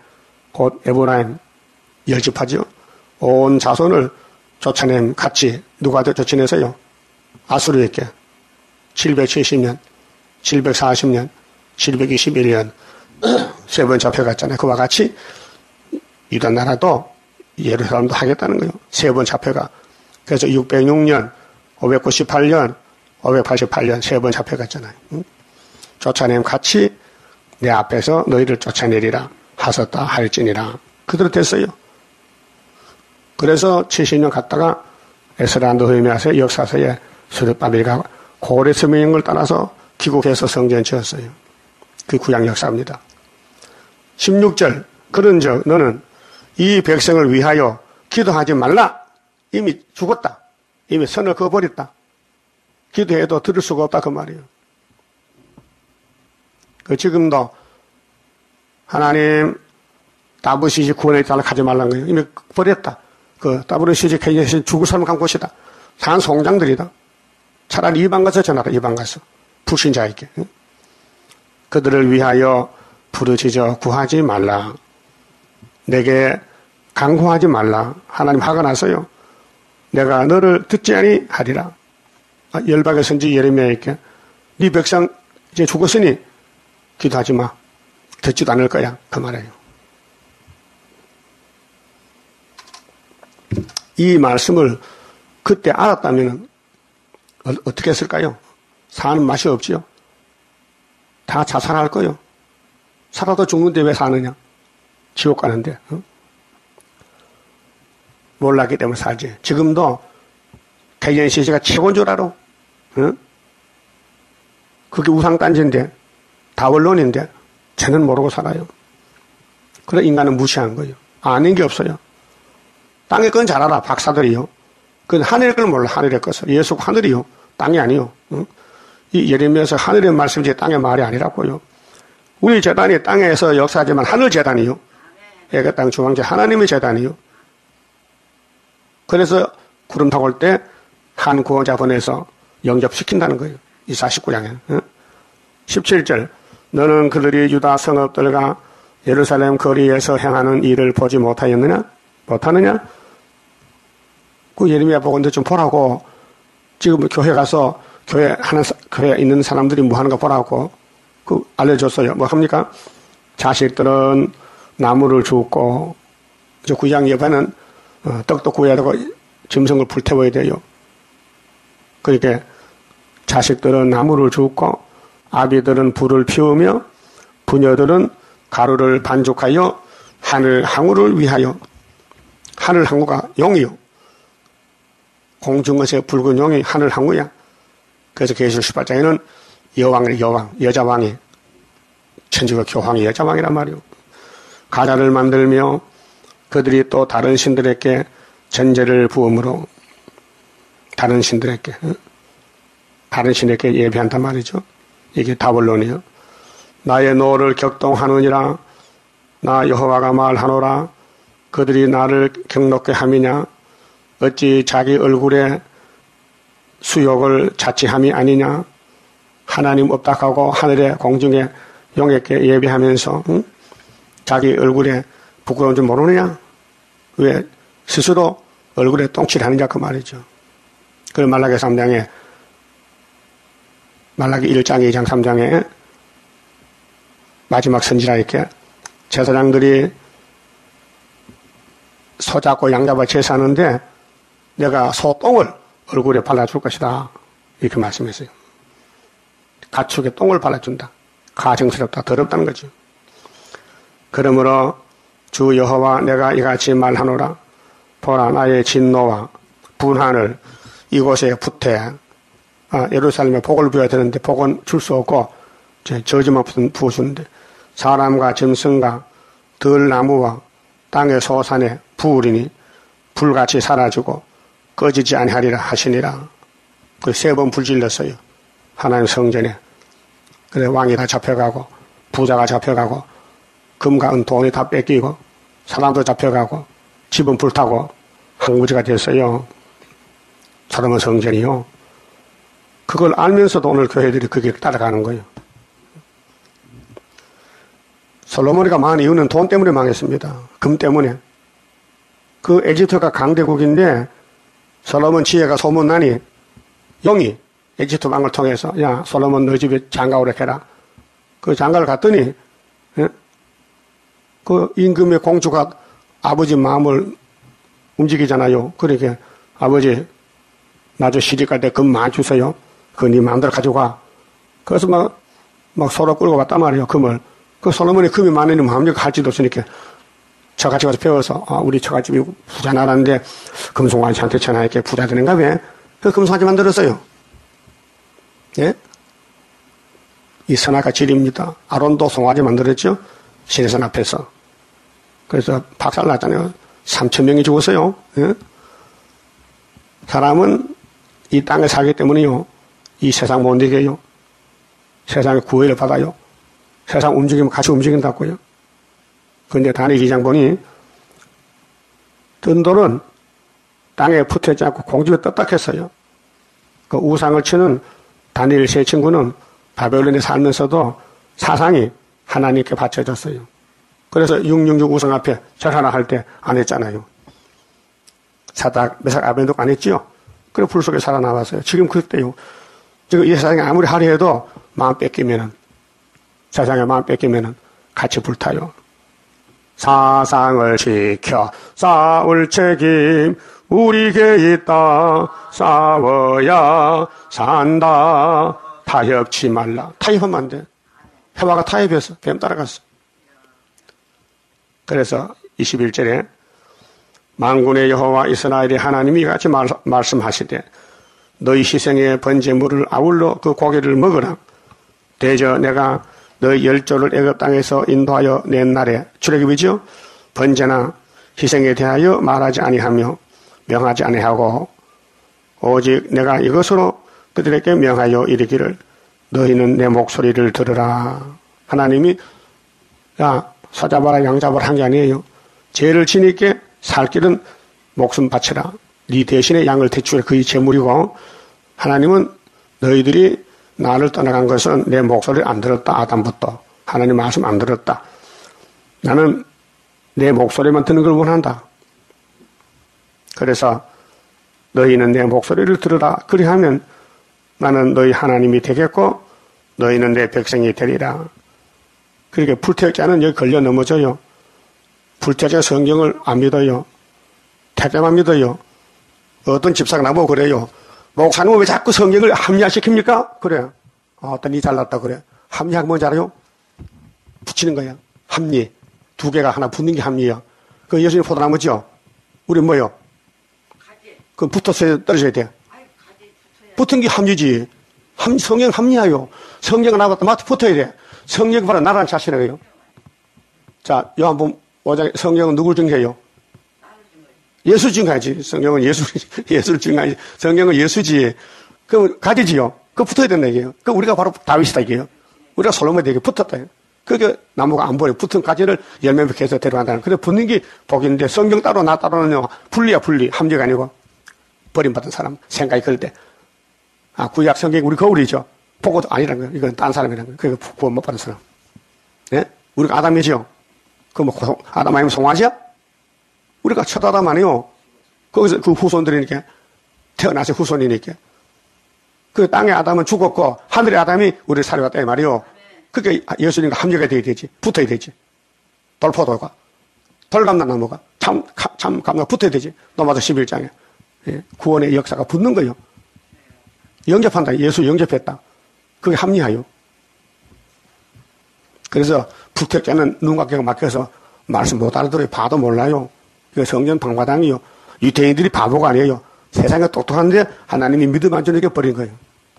곧 에브라임 열집하지요. 온 자손을 쫓아낸 같이 누가 쫓아내서요? 아수르에게 770년, 740년, 721년 세 번 잡혀갔잖아요. 그와 같이 유다 나라도 예루살렘도 하겠다는 거예요. 세 번 잡혀가. 그래서 606년, 598년, 588년 세 번 잡혀갔잖아요. 응? 쫓아내면 같이 내 앞에서 너희를 쫓아내리라 하셨다 할지니라. 그대로 됐어요. 그래서 70년 갔다가 에스라 느헤미야서 역사서에 스르바벨가 고레 서명을 따라서 귀국해서 성전 지었어요. 그 구약 역사입니다. 16절 그런즉 너는 이 백성을 위하여 기도하지 말라. 이미 죽었다. 이미 선을 그어버렸다. 기도해도 들을 수가 없다 그 말이에요. 그 지금도 하나님 다브시지 구원에 달라 가지 말라는 거예요. 이미 버렸다. 그 다브시지 케이시 죽을 사람 간 곳이다. 산 송장들이다. 차라리 이방 가서 전하라. 이방 가서 불신자에게 그들을 위하여 부르짖어 구하지 말라. 내게 강구하지 말라. 하나님 화가 나서요. 내가 너를 듣지 아니하리라. 아, 열박의 선지 예레미야에게 네 백성 이제 죽었으니 기도하지 마. 듣지도 않을 거야. 그 말이에요. 이 말씀을 그때 알았다면 어, 떻게 했을까요? 사는 맛이 없지요. 다 자살할 거요. 살아도 죽는데 왜 사느냐? 지옥 가는데. 어? 몰랐기 때문에 살지. 지금도 개인 시시가 최고인 줄 알아. 어? 그게 우상단지인데 다 원론인데 쟤는 모르고 살아요. 그래 인간은 무시한 거예요. 아는 게 없어요. 땅의 건 잘 알아. 박사들이요. 그 하늘의 걸 몰라. 하늘의 것을. 예수 하늘이요. 땅이 아니요. 어? 이 예레미야서 하늘의 말씀이지 땅의 말이 아니라고요. 우리 재단이 땅에서 역사하지만 하늘 재단이요. 애가 땅 중앙제 하나님의 재단이요. 그래서 구름 타고 올 때 한 구원자 보내서 영접시킨다는 거예요. 이 49장에. 어? 17절 너는 그들이 유다 성읍들과 예루살렘 거리에서 행하는 일을 보지 못하였느냐? 못하느냐? 그 예레미야 이제 좀 보라고 지금 교회 가서 교회 하는 교회 있는 사람들이 뭐 하는가 보라고 그 알려줬어요. 뭐 합니까? 자식들은 나무를 줍고 저 구장 옆에는 어, 떡도 구해야 되고 짐승을 불태워야 돼요. 그러니까 자식들은 나무를 줍고 아비들은 불을 피우며 부녀들은 가루를 반죽하여 하늘 항우를 위하여 하늘 항우가 용이요. 공중에서 붉은 용이 하늘 항우야. 그래서 계시록 18장에는 여왕을 여왕, 여자왕이 천주교 교황이 여자왕이란 말이요. 과자를 만들며 그들이 또 다른 신들에게 전제를 부음으로 다른 신들에게 다른 신에게 예배한단 말이죠. 이게 바벨론이요. 나의 노를 격동하느니라 나 여호와가 말하노라 그들이 나를 격노케 함이냐 어찌 자기 얼굴에 수욕을 자치함이 아니냐 하나님 없다 하고 하늘의 공중에 용에게 예배하면서 응? 자기 얼굴에 부끄러운 줄 모르느냐 왜 스스로 얼굴에 똥칠하느냐 그 말이죠. 그 말라기 3장에 말라기 1장, 2장, 3장에 마지막 선지라 이렇게 제사장들이 소 잡고 양 잡아 제사하는데 내가 소똥을 얼굴에 발라줄 것이다. 이렇게 말씀했어요. 가축에 똥을 발라준다. 가증스럽다. 더럽다는 거죠. 그러므로 주 여호와 내가 이같이 말하노라. 보라 나의 진노와 분한을 이곳에 부태 아, 예루살렘에 복을 부어야 되는데 복은 줄 수 없고 저주만 부어주는데 사람과 짐승과 들나무와 땅의 소산에 부으리니 불같이 사라지고 꺼지지 아니하리라 하시니라. 그 세 번 불질렀어요. 하나님 성전에. 그래 왕이 다 잡혀가고 부자가 잡혀가고 금과 은 돈이 다 뺏기고 사람도 잡혀가고 집은 불타고 항무지가 됐어요. 사람은 성전이요. 그걸 알면서도 오늘 교회들이 그 길을 따라가는 거예요. 솔로몬이가 망한 이유는 돈 때문에 망했습니다. 금 때문에. 그 에지프트가 강대국인데 솔로몬 지혜가 소문나니 영이 에지프트 왕을 통해서 야 솔로몬 너 집에 장가 오래 해라. 그 장가를 갔더니 예? 그 임금의 공주가 아버지 마음을 움직이잖아요. 그러니까 아버지 나저 시집 갈때금 많이 주세요. 그네 마음대로 가져가. 그래서 막, 막 서로 끌고 갔단 말이에요. 금을. 그 솔로몬이 금이 많으니 마음대로 갈지도 없으니까 저같이 가서 배워서 아, 우리 처갓집이 부자 나라인데 금송아지 한테 전화할게 부자 되는가 왜? 그 금송아지 만들었어요. 예? 이 선악가 질입니다. 아론도 송아지 만들었죠? 신의선 앞에서. 그래서 박살 났잖아요. 3천 명이 죽었어요. 예? 사람은 이 땅에 살기 때문에요. 이 세상 못 이겨요. 세상에 구애를 받아요. 세상 움직이면 같이 움직인다고요. 그런데 다니엘 기장 보니 뜬돌은 땅에 붙어있지 않고 공중에 떴딱했어요. 그 우상을 치는 다니엘 세 친구는 바벨론에 살면서도 사상이 하나님께 바쳐졌어요. 그래서 666 우상 앞에 절하나 할 때 안 했잖아요. 사닥, 메삭, 아벤독 안 했지요? 그래 불 속에 살아나왔어요. 지금 그때요. 이 세상에 아무리 하려 해도 마음 뺏기면은 세상에 마음 뺏기면은 같이 불타요. 사상을 지켜 싸울 책임 우리에게 있다. 싸워야 산다. 타협치 말라. 타협하면 안 돼. 해와가 타협해서 뱀 따라갔어. 그래서 21절에 만군의 여호와 이스라엘의 하나님이 같이 말, 말씀하시되 너희 희생의 번제물을 아울러 그 고기를 먹으라. 대저 내가 너희 열조를 애굽 땅에서 인도하여 낸 날에 출애굽이죠. 번제나 희생에 대하여 말하지 아니하며 명하지 아니하고 오직 내가 이것으로 그들에게 명하여 이르기를 너희는 내 목소리를 들으라. 하나님이 야 사잡아라 양잡아라 한 게 아니에요. 죄를 지니께 살 길은 목숨 바치라. 네 대신에 양을 대출해 그의 재물이고 하나님은 너희들이 나를 떠나간 것은 내 목소리를 안 들었다. 아담부터. 하나님 말씀 안 들었다. 나는 내 목소리만 듣는 걸 원한다. 그래서 너희는 내 목소리를 들으라. 그리하면 나는 너희 하나님이 되겠고 너희는 내 백성이 되리라. 그렇게 불태자는 여기 걸려 넘어져요. 불태자 성경을 안 믿어요. 태자만 믿어요. 어떤 집사가 나보고 그래요. 목사님은 왜 자꾸 성경을 합리화시킵니까? 그래. 아, 어떤 니 잘났다 그래. 합리화가 뭔지 알아요? 붙이는 거야. 합리. 두 개가 하나 붙는 게 합리야. 그 예수님 포도나무죠? 우리 뭐요? 그 붙어서 떨어져야 돼. 붙은 게 합리지. 합, 성경 합리화요. 성경은 나보다 마트 붙어야 돼. 성경 바로 나라는 자신이에요. 자, 요한번 5장 성경은 누굴 증거해요? 예수 증거하지. 성경은 예수, 예수를 증거하지. 성경은 예수지. <laughs> 그럼 가지지요. 그 붙어야 된다 이게요. 그 우리가 바로 다윗이다 이게요. 우리가 솔로몬에게 붙었다. 그게 나무가 안 보여. 붙은 가지를 열매 맺게 해서 데려간다는. 근데 붙는 게 복인데 성경 따로 나 따로는요. 분리야 분리. 합리가 아니고 버림받은 사람 생각이 그럴 때. 아 구약 성경 우리 거울이죠. 보고도 아니란 거예요. 이건 딴 사람이란 거예요. 그 구원 못 받은 사람. 예? 우리가 아담이죠. 그 뭐 아담 아니면 송아지야? 우리가 아니요. 거기서 그 후손들이니까 태어나서 후손이니까. 그 땅의 아담은 죽었고 하늘의 아담이 우리를 살려왔다 이 말이요. 그게 예수님과 합력이 돼야 되지. 붙어야 되지. 돌포도가. 덜감난 나무가. 참, 참, 감나가 붙어야 되지. 노마도 11장에. 예, 구원의 역사가 붙는 거예요. 영접한다. 예수 영접했다. 그게 합리화요. 그래서 북택자는 눈각개가 막혀서 말씀 못 알아들어요. 봐도 몰라요. 그 성전 방바당이요. 유태인들이 바보가 아니에요. 세상에 똑똑한데 하나님이 믿음 안 주니까 버린 거예요.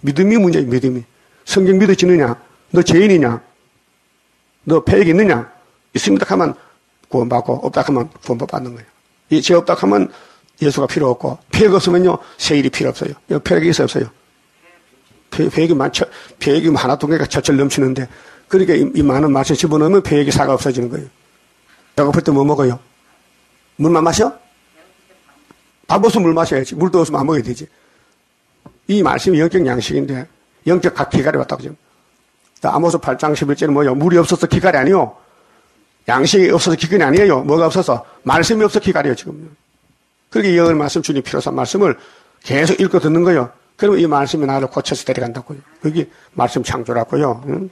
믿음이 문제예요. 믿음이. 성경 믿어지느냐? 너 죄인이냐? 너 폐역이 있느냐? 있습니다 하면 구원받고 없다 하면 구원받는 거예요. 이 죄 없다 하면 예수가 필요 없고 폐역 없으면요 세일이 필요 없어요. 폐역이 있어 없어요. 폐역이 많죠. 폐역이 하나 두 개가 철철 넘치는데 그러니까 이, 이 많은 맛을 집어넣으면 폐역이 사가 없어지는 거예요. 배고플 때 뭐 먹어요? 물만 마셔? 밥 없으면 물 마셔야지. 물도 없으면 안 먹어야 되지. 이 말씀이 영적 양식인데 영적 각 기갈이 왔다고 지금. 아모스 8장 11절은 뭐요? 물이 없어서 기갈이 아니요. 양식이 없어서 기갈이 아니에요. 뭐가 없어서? 말씀이 없어서 기갈이에요, 지금. 그렇게 영을 말씀 주님 필요한 말씀을 계속 읽고 듣는 거예요. 그러면 이 말씀이 나를 고쳐서 데려간다고요. 그게 말씀 창조라고요. 응?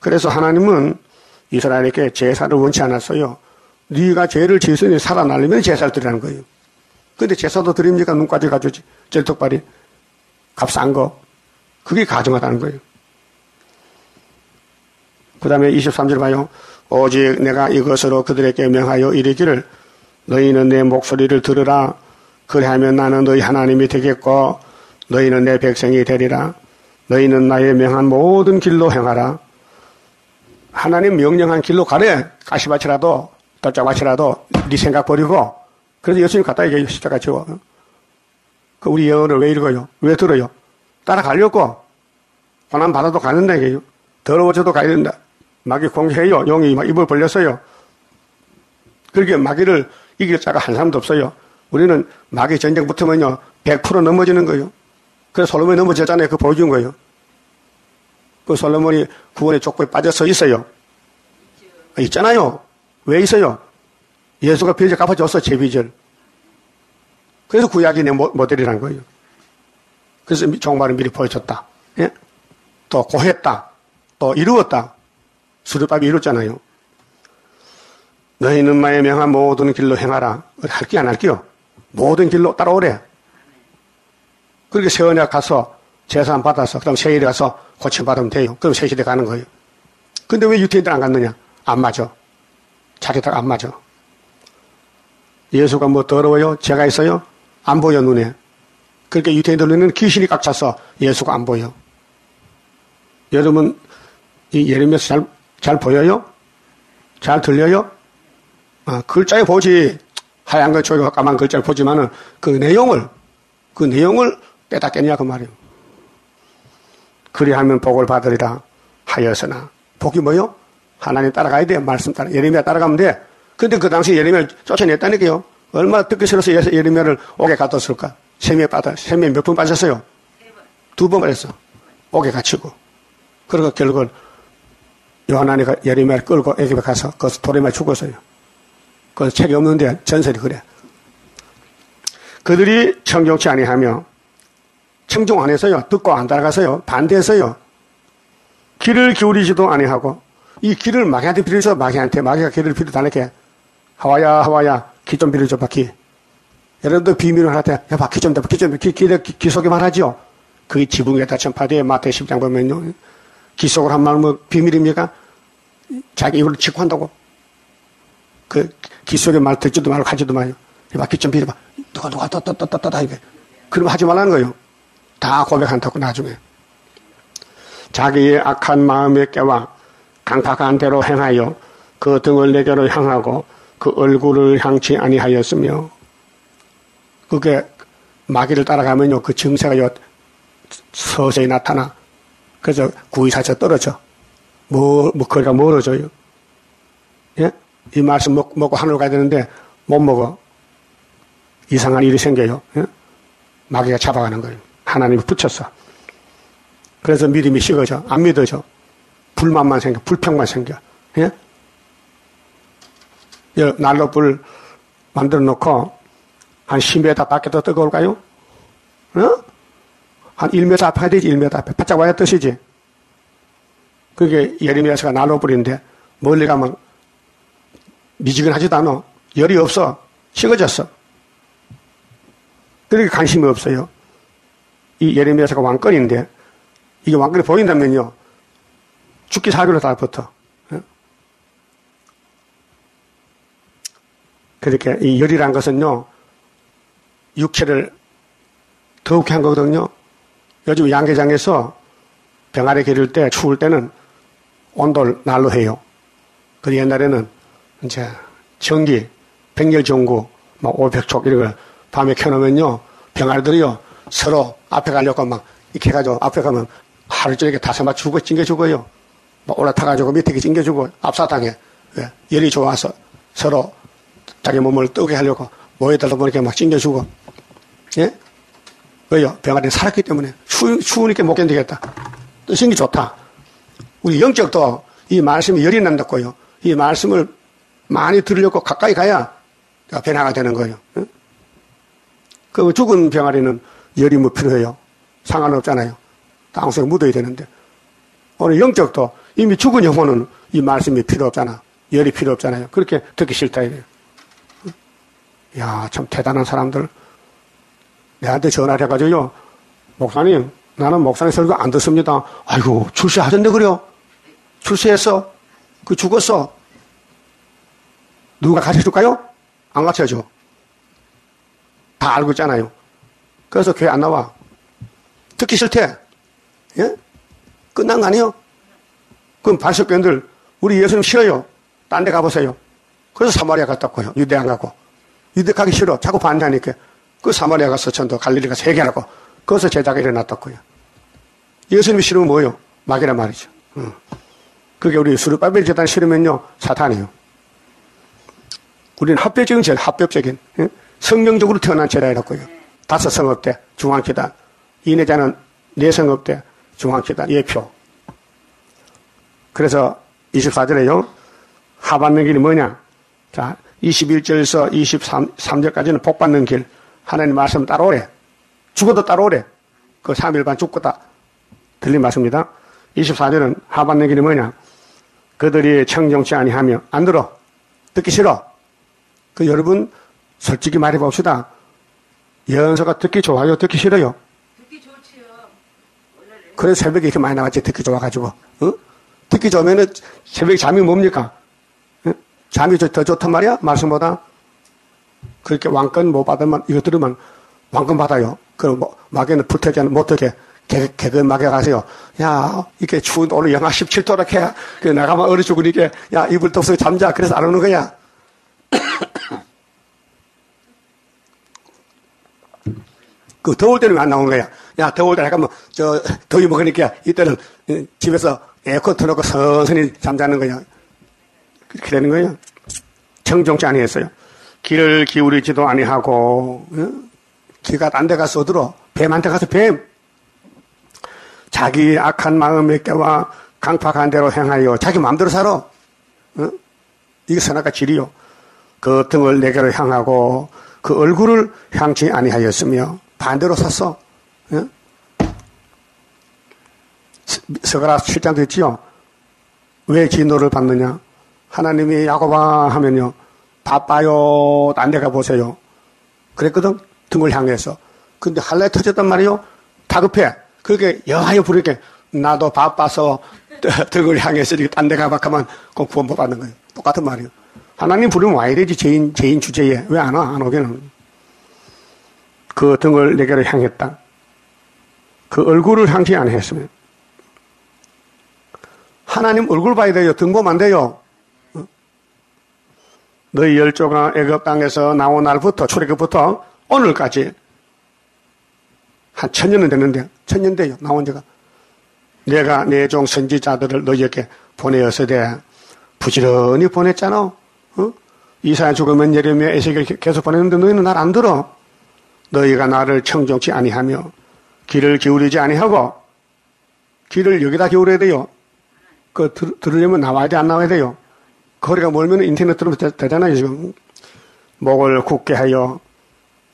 그래서 하나님은 이스라엘에게 제사를 원치 않았어요. 네가 죄를 지으니 살아나려면 제사를 드리라는 거예요. 근데 제사도 드립니까? 눈까지 가져지. 절뚝발이. 값싼 거. 그게 가정하다는 거예요. 그 다음에 23절 봐요. 오직 내가 이것으로 그들에게 명하여 이르기를 너희는 내 목소리를 들으라. 그리하면 나는 너희 하나님이 되겠고 너희는 내 백성이 되리라. 너희는 나의 명한 모든 길로 행하라. 하나님 명령한 길로 가래. 가시밭이라도 떨짝밭이라도 네 생각 버리고 그래서 예수님 갖다 얘기해 십자가 지워. 그 우리 영어를 왜 읽어요? 왜 들어요? 따라가려고. 고난 받아도 가는다 이게요. 더러워져도 가야 된다. 마귀 공격해요. 용이 막 입을 벌렸어요. 그렇게 마귀를 이길 자가 한 사람도 없어요. 우리는 마귀 전쟁 붙으면요. 100% 넘어지는 거예요. 그래서 솔로몬이 넘어졌잖아요. 그 보여준 거예요. 그 솔로몬이 구원의 족보에 빠져서 있어요. 있잖아요. 왜 있어요? 예수가 빚을 갚아줬어, 제 빚을. 그래서 구약이 내 모델이란 거예요. 그래서 종말을 미리 보여줬다. 예? 또 고했다. 또 이루었다. 수르밥이 이뤘잖아요. 너희는 나의 명한 모든 길로 행하라. 할게 안 할게요? 모든 길로 따라오래. 그렇게 세원에 가서 재산 받아서 그다음 세일에 가서 고침 받으면 돼요. 그럼 세실에 가는 거예요. 근데 왜 유태인들 안 갔느냐? 안 맞아. 자리다가 안 맞아. 예수가 뭐 더러워요? 제가 있어요? 안 보여 눈에. 그렇게 유태인들 눈에는 귀신이 꽉 차서 예수가 안 보여. 여러분 이 예레미야서 잘, 잘 보여요? 잘 들려요? 아, 글자에 보지 하얀 거 저기 까만 글자를 보지만은 그 내용을 그 내용을 깼냐 그 말이에요. 그리하면 복을 받으리라 하였으나 복이 뭐요? 하나님 따라가야 돼. 말씀 따라. 예레미야 따라가면 돼. 근데 그 당시 예레미야를 쫓아냈다니까요. 얼마나 듣기 싫어서 예레미야를 옥에 가뒀을까? 세미에 빠져. 세미에 몇 번 빠졌어요? 두 번 빠졌어. 옥에 갇히고. 그리고 결국은 요한나니가 예레미야를 끌고 애굽에 가서 거기서 돌에만 죽었어요. 그 책이 없는데 전설이 그래. 그들이 청종치 아니하며 청종 안 해서요. 듣고 안 따라가서요. 반대해서요. 길을 기울이지도 아니하고 이 길을 마귀한테 빌려줘 마귀한테 마귀가 길을 빌려달라게 하와야 하와야 기좀 빌려줘 바퀴 여러분들 비밀을 할때야 바퀴 좀 더 바퀴 좀 기, 기, 기, 기 속에 말하죠 그게 지붕에다 전파되어 마태 10장 보면요 기 속을 한말뭐 비밀입니까? 자기 입으로 치고 한다고 그 기 속에 말 듣지도 말고 하지도 마요 바퀴 좀 빌려봐 누가 누가 떠 떠 떠 떠 떠 이게 그럼 하지 말라는 거예요 다 고백한다고 나중에 자기의 악한 마음에 깨와 강팍한 대로 행하여 그 등을 내게로 향하고 그 얼굴을 향치 아니하였으며 그게 마귀를 따라가면요 그 증세가 요 서서히 나타나 그래서 구이사차 떨어져 뭐, 뭐 거리가 멀어져요. 예? 이 말씀 먹, 먹고 하늘로 가야 되는데 못 먹어. 이상한 일이 생겨요. 예? 마귀가 잡아가는 거예요. 하나님이 붙였어 그래서 믿음이 식어져. 안 믿어져 불만만 생겨, 불평만 생겨. 예? 난로불 만들어 놓고 한 10m 밖에도 뜨거울까요? 어? 한 1m 앞에 되지, 1m 앞에. 바짝 와야 뜻이지. 그게 예리미야서가 난로불인데 멀리 가면 미지근하지도 않아. 열이 없어. 식어졌어. 그렇게 관심이 없어요. 이 예레미야서가 왕권인데 이게 왕권이 보인다면요. 죽기 살기로 다 붙어. 예? 그렇게 이 열이란 것은요, 육체를 더욱해 한 거거든요. 요즘 양계장에서 병아리 기를 때, 추울 때는 온돌 날로 해요. 그 옛날에는 이제 전기, 백열전구, 막 500촉 이런 걸 밤에 켜놓으면요, 병아리들이요, 서로 앞에 가려고 막 이렇게 해가지고 앞에 가면 하루 종일 다섯 맞 죽어, 찡겨 죽어요. 뭐 올라타가지고 밑에 찡겨주고 앞사탕에 예, 열이 좋아서 서로 자기 몸을 뜨게 하려고 모여들다 보니까 막 찡겨주고 예? 왜요? 병아리 살았기 때문에 추, 추우니까 못 견디겠다. 뜻인게 좋다. 우리 영적도 이 말씀이 열이 난다고요. 이 말씀을 많이 들으려고 가까이 가야 변화가 되는 거예요. 예? 그 죽은 병아리는 열이 뭐 필요해요? 상관없잖아요. 땅속에 묻어야 되는데. 오늘 영적도 이미 죽은 영혼은 이 말씀이 필요 없잖아. 열이 필요 없잖아요. 그렇게 듣기 싫다 이래요. 야, 참 대단한 사람들. 내한테 전화를 해가지고요. 목사님, 나는 목사님 설교 안 듣습니다. 아이고, 출세하던데 그래요? 출세했어? 그 죽었어? 누가 가르쳐줄까요? 안 가르쳐줘. 다 알고 있잖아요. 그래서 교회 안 나와. 듣기 싫대. 예? 끝난 거 아니에요? 그럼 반석견들 우리 예수님 싫어요. 딴 데 가보세요. 그래서 사마리아 갔다 고요 유대 안 가고. 유대 가기 싫어. 자꾸 반대하니까. 그 사마리아 가서 전도 갈릴리 가서 해결하고. 거기서 제자가 일어났다고요. 예수님이 싫으면 뭐예요? 막이란 말이죠. 응. 그게 우리 수르바벨 재단 싫으면요. 사탄이에요. 우리는 합법적인 제 합법적인. 응? 성경적으로 태어난 제라이라고요. 다섯 성업대 중앙기단. 이내자는 네 성업대 중앙기단 예표. 그래서 24절에요. 하받는 길이 뭐냐? 자, 21절에서 23절까지는 복 받는 길. 하나님 말씀 따라오래. 죽어도 따라오래. 그 3일 반 죽고 다 들린 말씀입니다. 24절은 하받는 길이 뭐냐? 그들이 청정치 아니하며 안 들어. 듣기 싫어. 그 여러분 솔직히 말해 봅시다. 예언서가 듣기 좋아요? 듣기 싫어요? 듣기 좋지요. 그래서 새벽에 이렇게 많이 나왔지. 듣기 좋아가지고. 어? 듣기 좋으면은 새벽에 잠이 뭡니까? 잠이 더 좋단 말이야? 말씀보다? 그렇게 왕권 못 받으면, 이거 들으면 왕권 받아요. 그럼 뭐, 마귀는 불태기는 못하게 개, 개근 마귀 가세요. 야, 이렇게 추운 오늘 영하 17도라 해. 그 나가면 얼어 죽으니까, 야, 이불 덮어서 잠자. 그래서 안 오는 거야. 그 더울 때는 왜안 나오는 거야? 야, 더울 때 잠깐만, 저, 더위 먹으니까 이때는 집에서 에어컨 틀어놓고 선선히 잠자는 거야. 그렇게 되는 거예요. 청정치 아니했어요. 길을 기울이지도 아니하고, 어? 기가 딴 데 가서 어들어. 뱀한테 가서 뱀. 자기 악한 마음의 깨와 강팍한 대로 행하여 자기 마음대로 살아. 어? 이게 선악과 질이요. 그 등을 내게로 향하고 그 얼굴을 향치 아니하였으며 반대로 샀어. 어? 서가라 7장도 있지요. 왜 진노를 받느냐? 하나님이 야고바 하면요. 바빠요. 딴 데 가보세요. 그랬거든. 등을 향해서. 근데 할래 터졌단 말이요. 다급해. 그렇게 여하여 부르게 나도 바빠서 <laughs> 등을 향해서 이렇게 딴 데 가봐 하면 꼭 구원 못 받는 거예요. 똑같은 말이에요. 하나님 부르면 와야 되지. 죄인, 죄인 주제에. 왜 안 와? 안 오게는. 그 등을 내게로 향했다. 그 얼굴을 향지 않았으면. 하나님 얼굴 봐야 돼요. 등 보면 안 돼요. 어? 너희 열조가 애굽 땅에서 나온 날부터 출애굽부터 오늘까지 한 천년은 됐는데 천년 돼요. 나온 지가. 내가 내 종 선지자들을 너희에게 보내었으되 부지런히 보냈잖아. 어? 이사야 죽으면 예레미야 에세겔 계속 보냈는데 너희는 날 안 들어. 너희가 나를 청정치 아니하며 귀를 기울이지 아니하고 귀를 여기다 기울여야 돼요. 그 들, 들으려면 나와야 돼 안 나와야 돼요. 거리가 멀면 인터넷 들으면 되 잖아요 지금. 목을 굳게 하여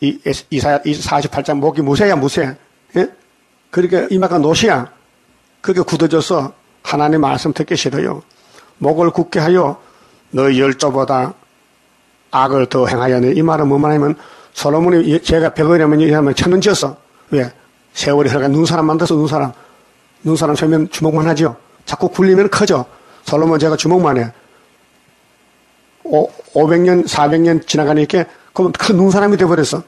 이, 이사, 이 48장 목이 무쇠야 무쇠. 예? 그러니까 이마가 노시야. 그게 굳어져서 하나님 말씀 듣기 싫어요. 목을 굳게 하여 너희 열조보다 악을 더 행하였네. 이 말은 뭐만 하면 솔로몬이 제가 백원이라면 이하면 천원 지었어. 왜? 세월이 흘러가 눈사람 만들어서 눈사람. 눈사람 세면 주먹만 하죠. 자꾸 굴리면 커져. 솔로몬 제가 주먹만 해. 오, 500년, 400년 지나가니까 그러면 큰 눈 사람이 돼버렸어.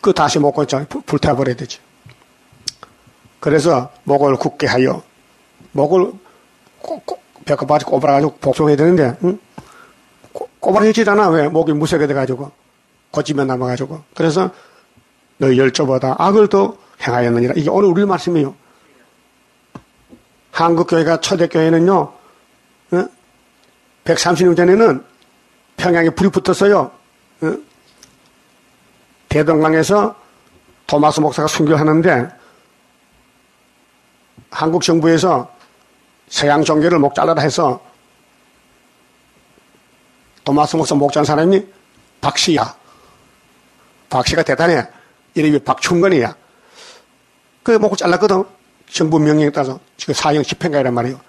그 다시 있자 불태워버려야 되지. 그래서 목을 굳게 하여 목을 배꼽까지 꼬부라가지고 복종해야 되는데 응? 꼬부라지잖아 왜 목이 무색게 돼가지고 고치면 남아가지고 그래서 너 열조보다 악을 더 행하였느니라 이게 오늘 우리 말씀이에요. 한국교회가 초대교회는요 130년 전에는 평양에 불이 붙었어요. 대동강에서 토마스 목사가 순교하는데 한국 정부에서 서양 종교를 목 잘라라 해서 토마스 목사 목자한 사람이 박씨야. 박씨가 대단해. 이름이 박충건이야. 그목 잘랐거든. 정부 명령에 따라서 지금 사형 10회인가이란 말이에요.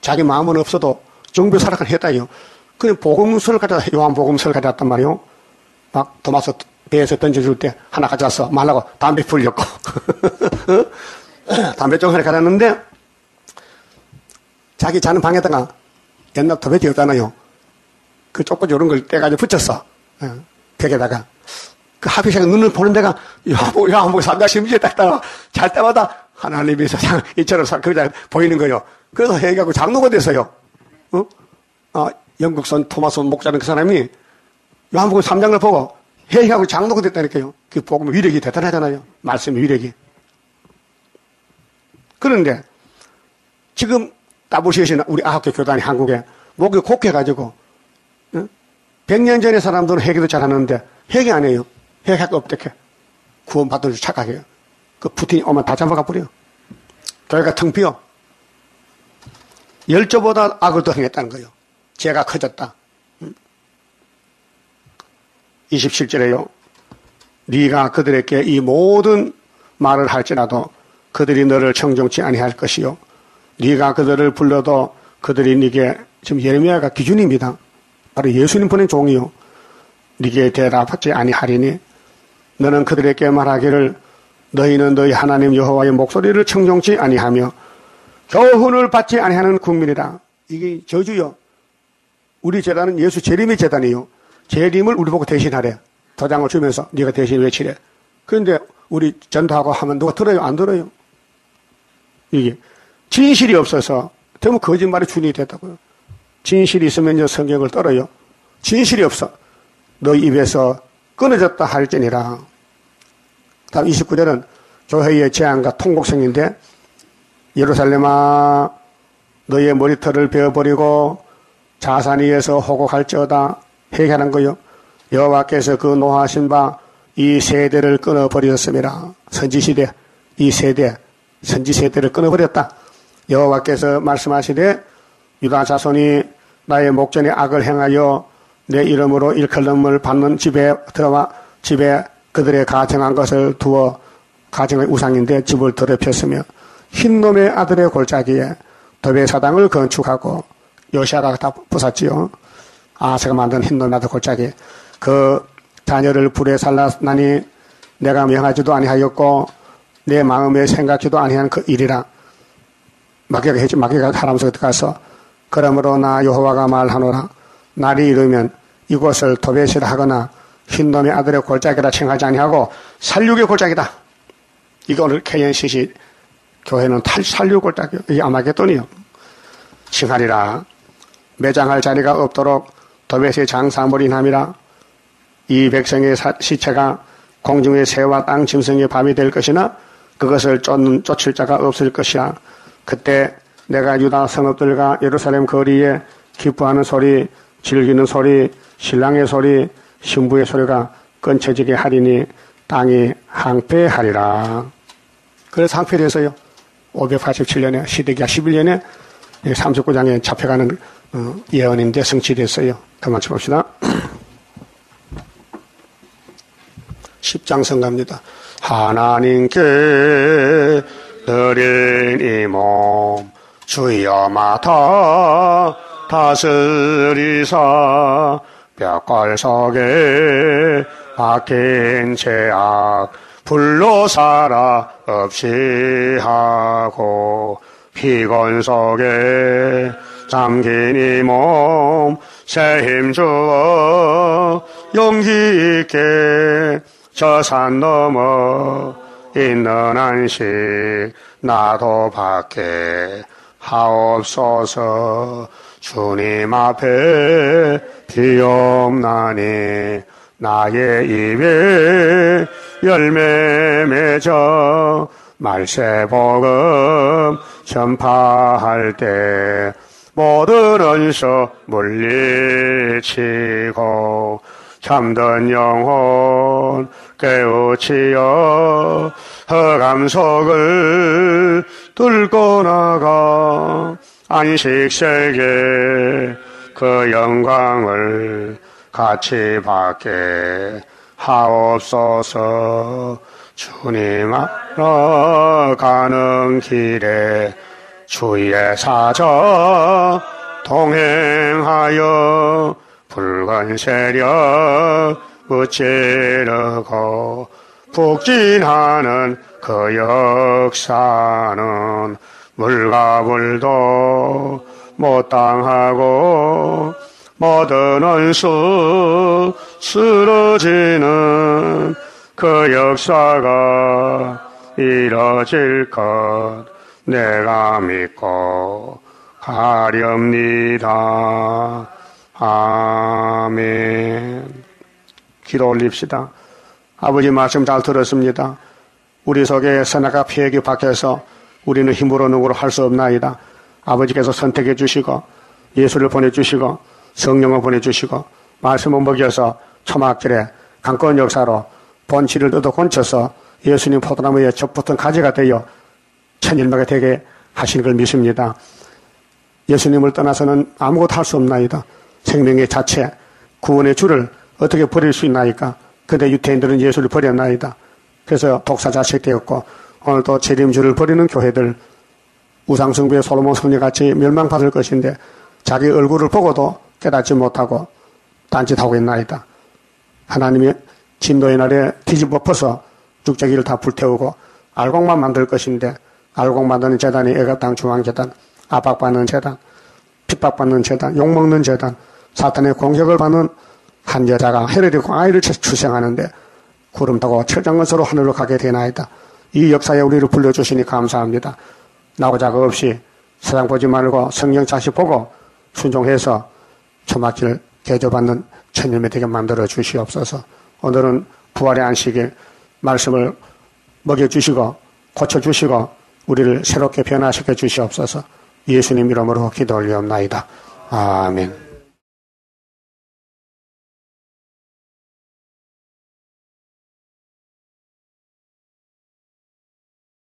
자기 마음은 없어도 정부 사락을 했다요. 그냥 복음서를 가져다 요한 복음서를 가져왔단 말이에요. 막 토마스 배에서 던져줄 때 하나 가져왔어. 말라고 담배 풀렸고. <laughs> 담배 좀 하나 가졌는데 자기 자는 방에다가 옛날 도배지 였잖아요. 그 쪼꼬지 이런 걸 떼가지고 붙였어. 어, 벽에다가. 그 하피샤가 눈을 보는 데가 여보, 여보, 삼가 심지에 딱다가 잘 때마다 하나님이 세상 이처럼 그자 보이는 거요. 그래서 해가고 장로가 됐어요. 어? 아, 영국선 토마스 목자는 그 사람이 요한복음 3장을 보고 회의하고 장로가 됐다니까요. 그 복음 위력이 대단하잖아요. 말씀의 위력이. 그런데 지금 따부시에시는 우리 아학교 교단이 한국에 목이 곡해가지고 어? 100년 전에 사람들은 회개도 잘하는데 회개 안 해요. 거 없대게 구원받을 줄 착각해요. 그 푸틴이 오면 다 잡아가 버려. 교회가 텅 비어. 열조보다 악을 더 행했다는 거예요. 죄가 커졌다. 27절에요. 네가 그들에게 이 모든 말을 할지라도 그들이 너를 청종치 아니할 것이요. 네가 그들을 불러도 그들이 네게 지금 예레미야가 기준입니다. 바로 예수님 보낸 종이요. 네게 대답하지 아니하리니 너는 그들에게 말하기를 너희는 너희 하나님 여호와의 목소리를 청종치 아니하며 교훈을 받지 아니하는 국민이다. 이게 저주요. 우리 재단은 예수 재림의 재단이요. 재림을 우리 보고 대신하래. 도장을 주면서 네가 대신 외치래. 그런데 우리 전도하고 하면 누가 들어요? 안 들어요? 이게 진실이 없어서 대부분 거짓말이 준이 됐다고요. 진실이 있으면 이제 성경을 떨어요. 진실이 없어. 너 입에서 끊어졌다 할지니라. 다음 29절은 교회의 제안과 통곡성인데 예루살렘아 너의 머리털을 베어버리고 자산 위에서 호곡할지어다 회개하는 거요. 여호와께서 그 노하신 바 이 세대를 끊어버렸습니다. 선지시대 이 세대 선지세대를 끊어버렸다. 여호와께서 말씀하시되 유다 자손이 나의 목전에 악을 행하여 내 이름으로 일컬음을 받는 집에 들어와 집에 그들의 가정한 것을 두어 가정의 우상인데 집을 더럽혔으며 흰놈의 아들의 골짜기에 도배사당을 건축하고 요시아가 다 부쉈지요. 아세가 만든 흰놈의 아들 골짜기. 그 자녀를 불에 살랐나니 내가 명하지도 아니하였고 내 마음에 생각지도 아니한 그 일이라. 마귀가 해지 마귀가 사람 속에 들어가서 그러므로 나 여호와가 말하노라. 날이 이르면 이곳을 도배시라 하거나 흰놈의 아들의 골짜기라 칭하지 아니하고 살육의 골짜기다. 이거 오늘 KNCC 교회는 탈, 살육 골짜기 이게 아마겟돈이요. 칭하리라 매장할 자리가 없도록 도배시 장사물인함이라 이 백성의 시체가 공중의 새와 땅 짐승의 밤이 될 것이나 그것을 쫓는, 쫓을 자가 없을 것이야. 그때 내가 유다 성읍들과 예루살렘 거리에 기뻐하는 소리, 즐기는 소리, 신랑의 소리, 신부의 소리가 끊쳐지게 하리니 땅이 항폐하리라. 그래서 항폐돼서요. 587년에 시대기야 11년에 39장에 잡혀가는 어, 예언인데 성취됐어요. 그만 쳐봅시다. <clears throat> 10장 성갑니다. 하나님께 드린 이 몸 주여 맡아 다스리사 벽걸 속에 박힌 죄악 불로 살아 없이 하고 피곤 속에 잠긴 이 몸 새 힘 주어 용기 있게 저 산 넘어 있는 안식 나도 밖에 하옵소서 주님 앞에 비옵나니 나의 입에 열매 맺어 말세 복음 전파할 때 모든 원수 물리치고 참된 영혼 깨우치어 허감 속을 뚫고 나가 안식세계 그 영광을 같이 받게 하옵소서. 주님 앞으로 가는 길에 주의 사자 동행하여 붉은 세력 무찌르고 북진하는 그 역사는 물과 불도 못 당하고 모든 원수 쓰러지는 그 역사가 이뤄질 것 내가 믿고 가렵니다. 아멘. 기도 올립시다. 아버지 말씀 잘 들었습니다. 우리 속에 선악과 피해기 밖에서 우리는 힘으로 누구로 할수 없나이다. 아버지께서 선택해 주시고 예수를 보내주시고 성령을 보내주시고 말씀을 먹여서 초막절에 강권 역사로 본치를 뜯어 건쳐서 예수님 포도나무에 접붙은 가지가 되어 천일마가 되게 하시는 걸 믿습니다. 예수님을 떠나서는 아무것도 할 수 없나이다. 생명의 자체, 구원의 줄을 어떻게 버릴 수 있나이까? 근데 유태인들은 예수를 버렸나이다. 그래서 독사 자식 되었고 오늘도 재림주를 버리는 교회들 우상숭배의 솔로몬 성녀같이 멸망받을 것인데 자기 얼굴을 보고도 깨닫지 못하고 딴짓하고 있나이다. 하나님이 진노의 날에 뒤집어 엎어서 죽자기를 다 불태우고 알곡만 만들 것인데 알곡 만드는 재단이 애가땅 중앙재단 압박받는 재단 핍박받는 재단 욕먹는 재단 사탄의 공격을 받는 한 여자가 헤르리 광아이를 출생하는데 구름 타고 철장것으로 하늘로 가게 되나이다. 이 역사에 우리를 불러주시니 감사합니다. 나고자가 없이 세상 보지 말고 성경 자식 보고 순종해서 초막길 개조받는 천년매 되게 만들어 주시옵소서. 오늘은 부활의 안식일 말씀을 먹여주시고 고쳐주시고 우리를 새롭게 변화시켜 주시옵소서 예수님 이름으로 기도 올리옵나이다. 아멘.